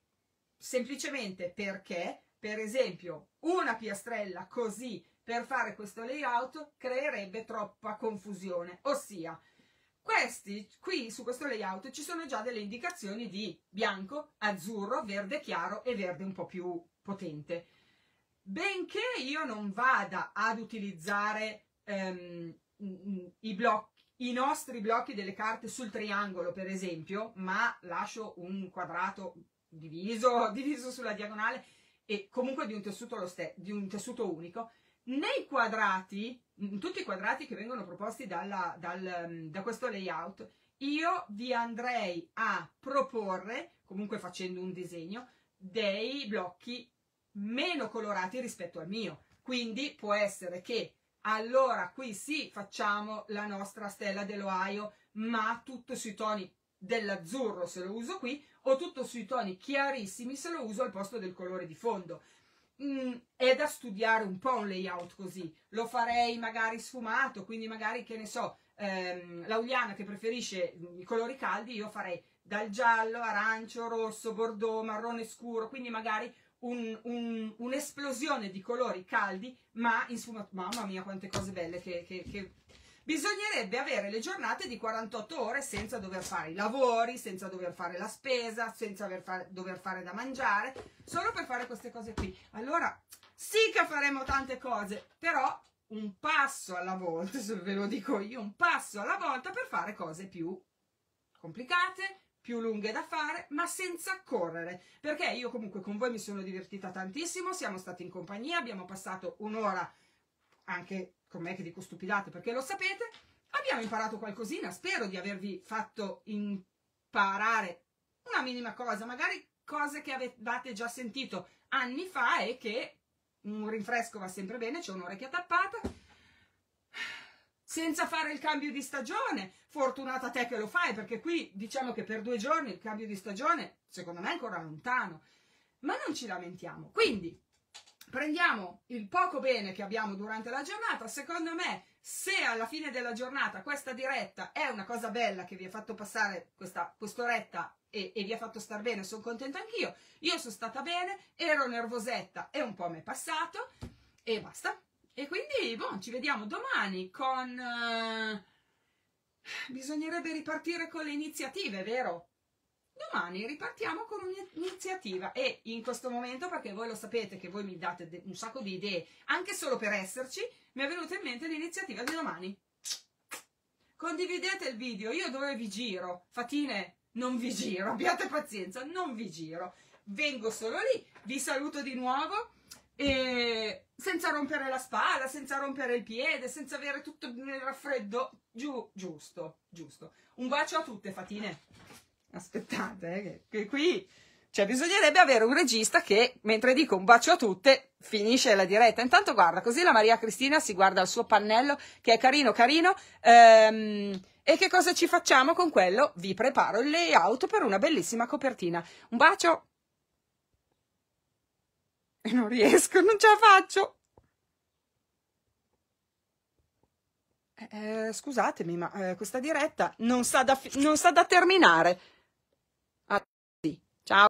Semplicemente perché, per esempio, una piastrella così per fare questo layout creerebbe troppa confusione, ossia questi qui su questo layout ci sono già delle indicazioni di bianco, azzurro, verde chiaro e verde un po' più potente benché io non vada ad utilizzare ehm, i, blocchi, i nostri blocchi delle carte sul triangolo, per esempio, ma lascio un quadrato diviso, <laughs> diviso sulla diagonale e comunque di un tessuto, di un tessuto unico, nei quadrati, in tutti i quadrati che vengono proposti dalla, dal, da questo layout, io vi andrei a proporre, comunque facendo un disegno, dei blocchi meno colorati rispetto al mio. quindi può essere che allora qui sì facciamo la nostra stella dell'Ohio, ma tutto sui toni dell'azzurro se lo uso qui, o tutto sui toni chiarissimi se lo uso al posto del colore di fondo. Mm, è da studiare un po' un layout così, lo farei magari sfumato, quindi magari che ne so, ehm, Lauliana che preferisce i colori caldi, io farei dal giallo, arancio, rosso, bordeaux, marrone scuro, quindi magari un, un, un'esplosione di colori caldi, ma in sfumato. Mamma mia, quante cose belle che, che, che... Bisognerebbe avere le giornate di 48 ore senza dover fare i lavori, senza dover fare la spesa, senza fare, dover fare da mangiare, solo per fare queste cose qui. Allora, sì che faremo tante cose, però un passo alla volta, se <laughs> ve lo dico io, un passo alla volta per fare cose più complicate, più lunghe da fare, ma senza correre, perché io comunque con voi mi sono divertita tantissimo, siamo stati in compagnia, abbiamo passato un'ora anche con me che dico stupidate, perché lo sapete, abbiamo imparato qualcosina, spero di avervi fatto imparare una minima cosa, magari cose che avevate già sentito anni fa e che un rinfresco va sempre bene, c'è un'orecchia tappata, senza fare il cambio di stagione. Fortunata te che lo fai, perché qui diciamo che per due giorni il cambio di stagione secondo me è ancora lontano. Ma non ci lamentiamo. Quindi prendiamo il poco bene che abbiamo durante la giornata. Secondo me, se alla fine della giornata questa diretta è una cosa bella che vi ha fatto passare questa quest'oretta e, e vi ha fatto star bene, sono contenta anch'io. Io sono stata bene, ero nervosetta e un po' mi è passato e basta. E quindi, boh, ci vediamo domani con... Uh, bisognerebbe ripartire con le iniziative, vero? Domani ripartiamo con un'iniziativa e in questo momento, perché voi lo sapete che voi mi date un sacco di idee, anche solo per esserci, mi è venuta in mente l'iniziativa di domani. Condividete il video, io dove vi giro? Fatine, non vi giro, abbiate pazienza, non vi giro. Vengo solo lì, vi saluto di nuovo e senza rompere la spalla, senza rompere il piede, senza avere tutto il raffreddo. Giù, giusto, giusto. Un bacio a tutte, Fatine. Aspettate, eh, che, che qui... Cioè, bisognerebbe avere un regista che, mentre dico un bacio a tutte, finisce la diretta. Intanto, guarda, così la Maria Cristina si guarda il suo pannello, che è carino, carino. Ehm, e che cosa ci facciamo con quello? Vi preparo il layout per una bellissima copertina. Un bacio! E non riesco, non ce la faccio. Eh, scusatemi, ma eh, questa diretta non sa da, non sa da terminare. Ah, sì. Ciao.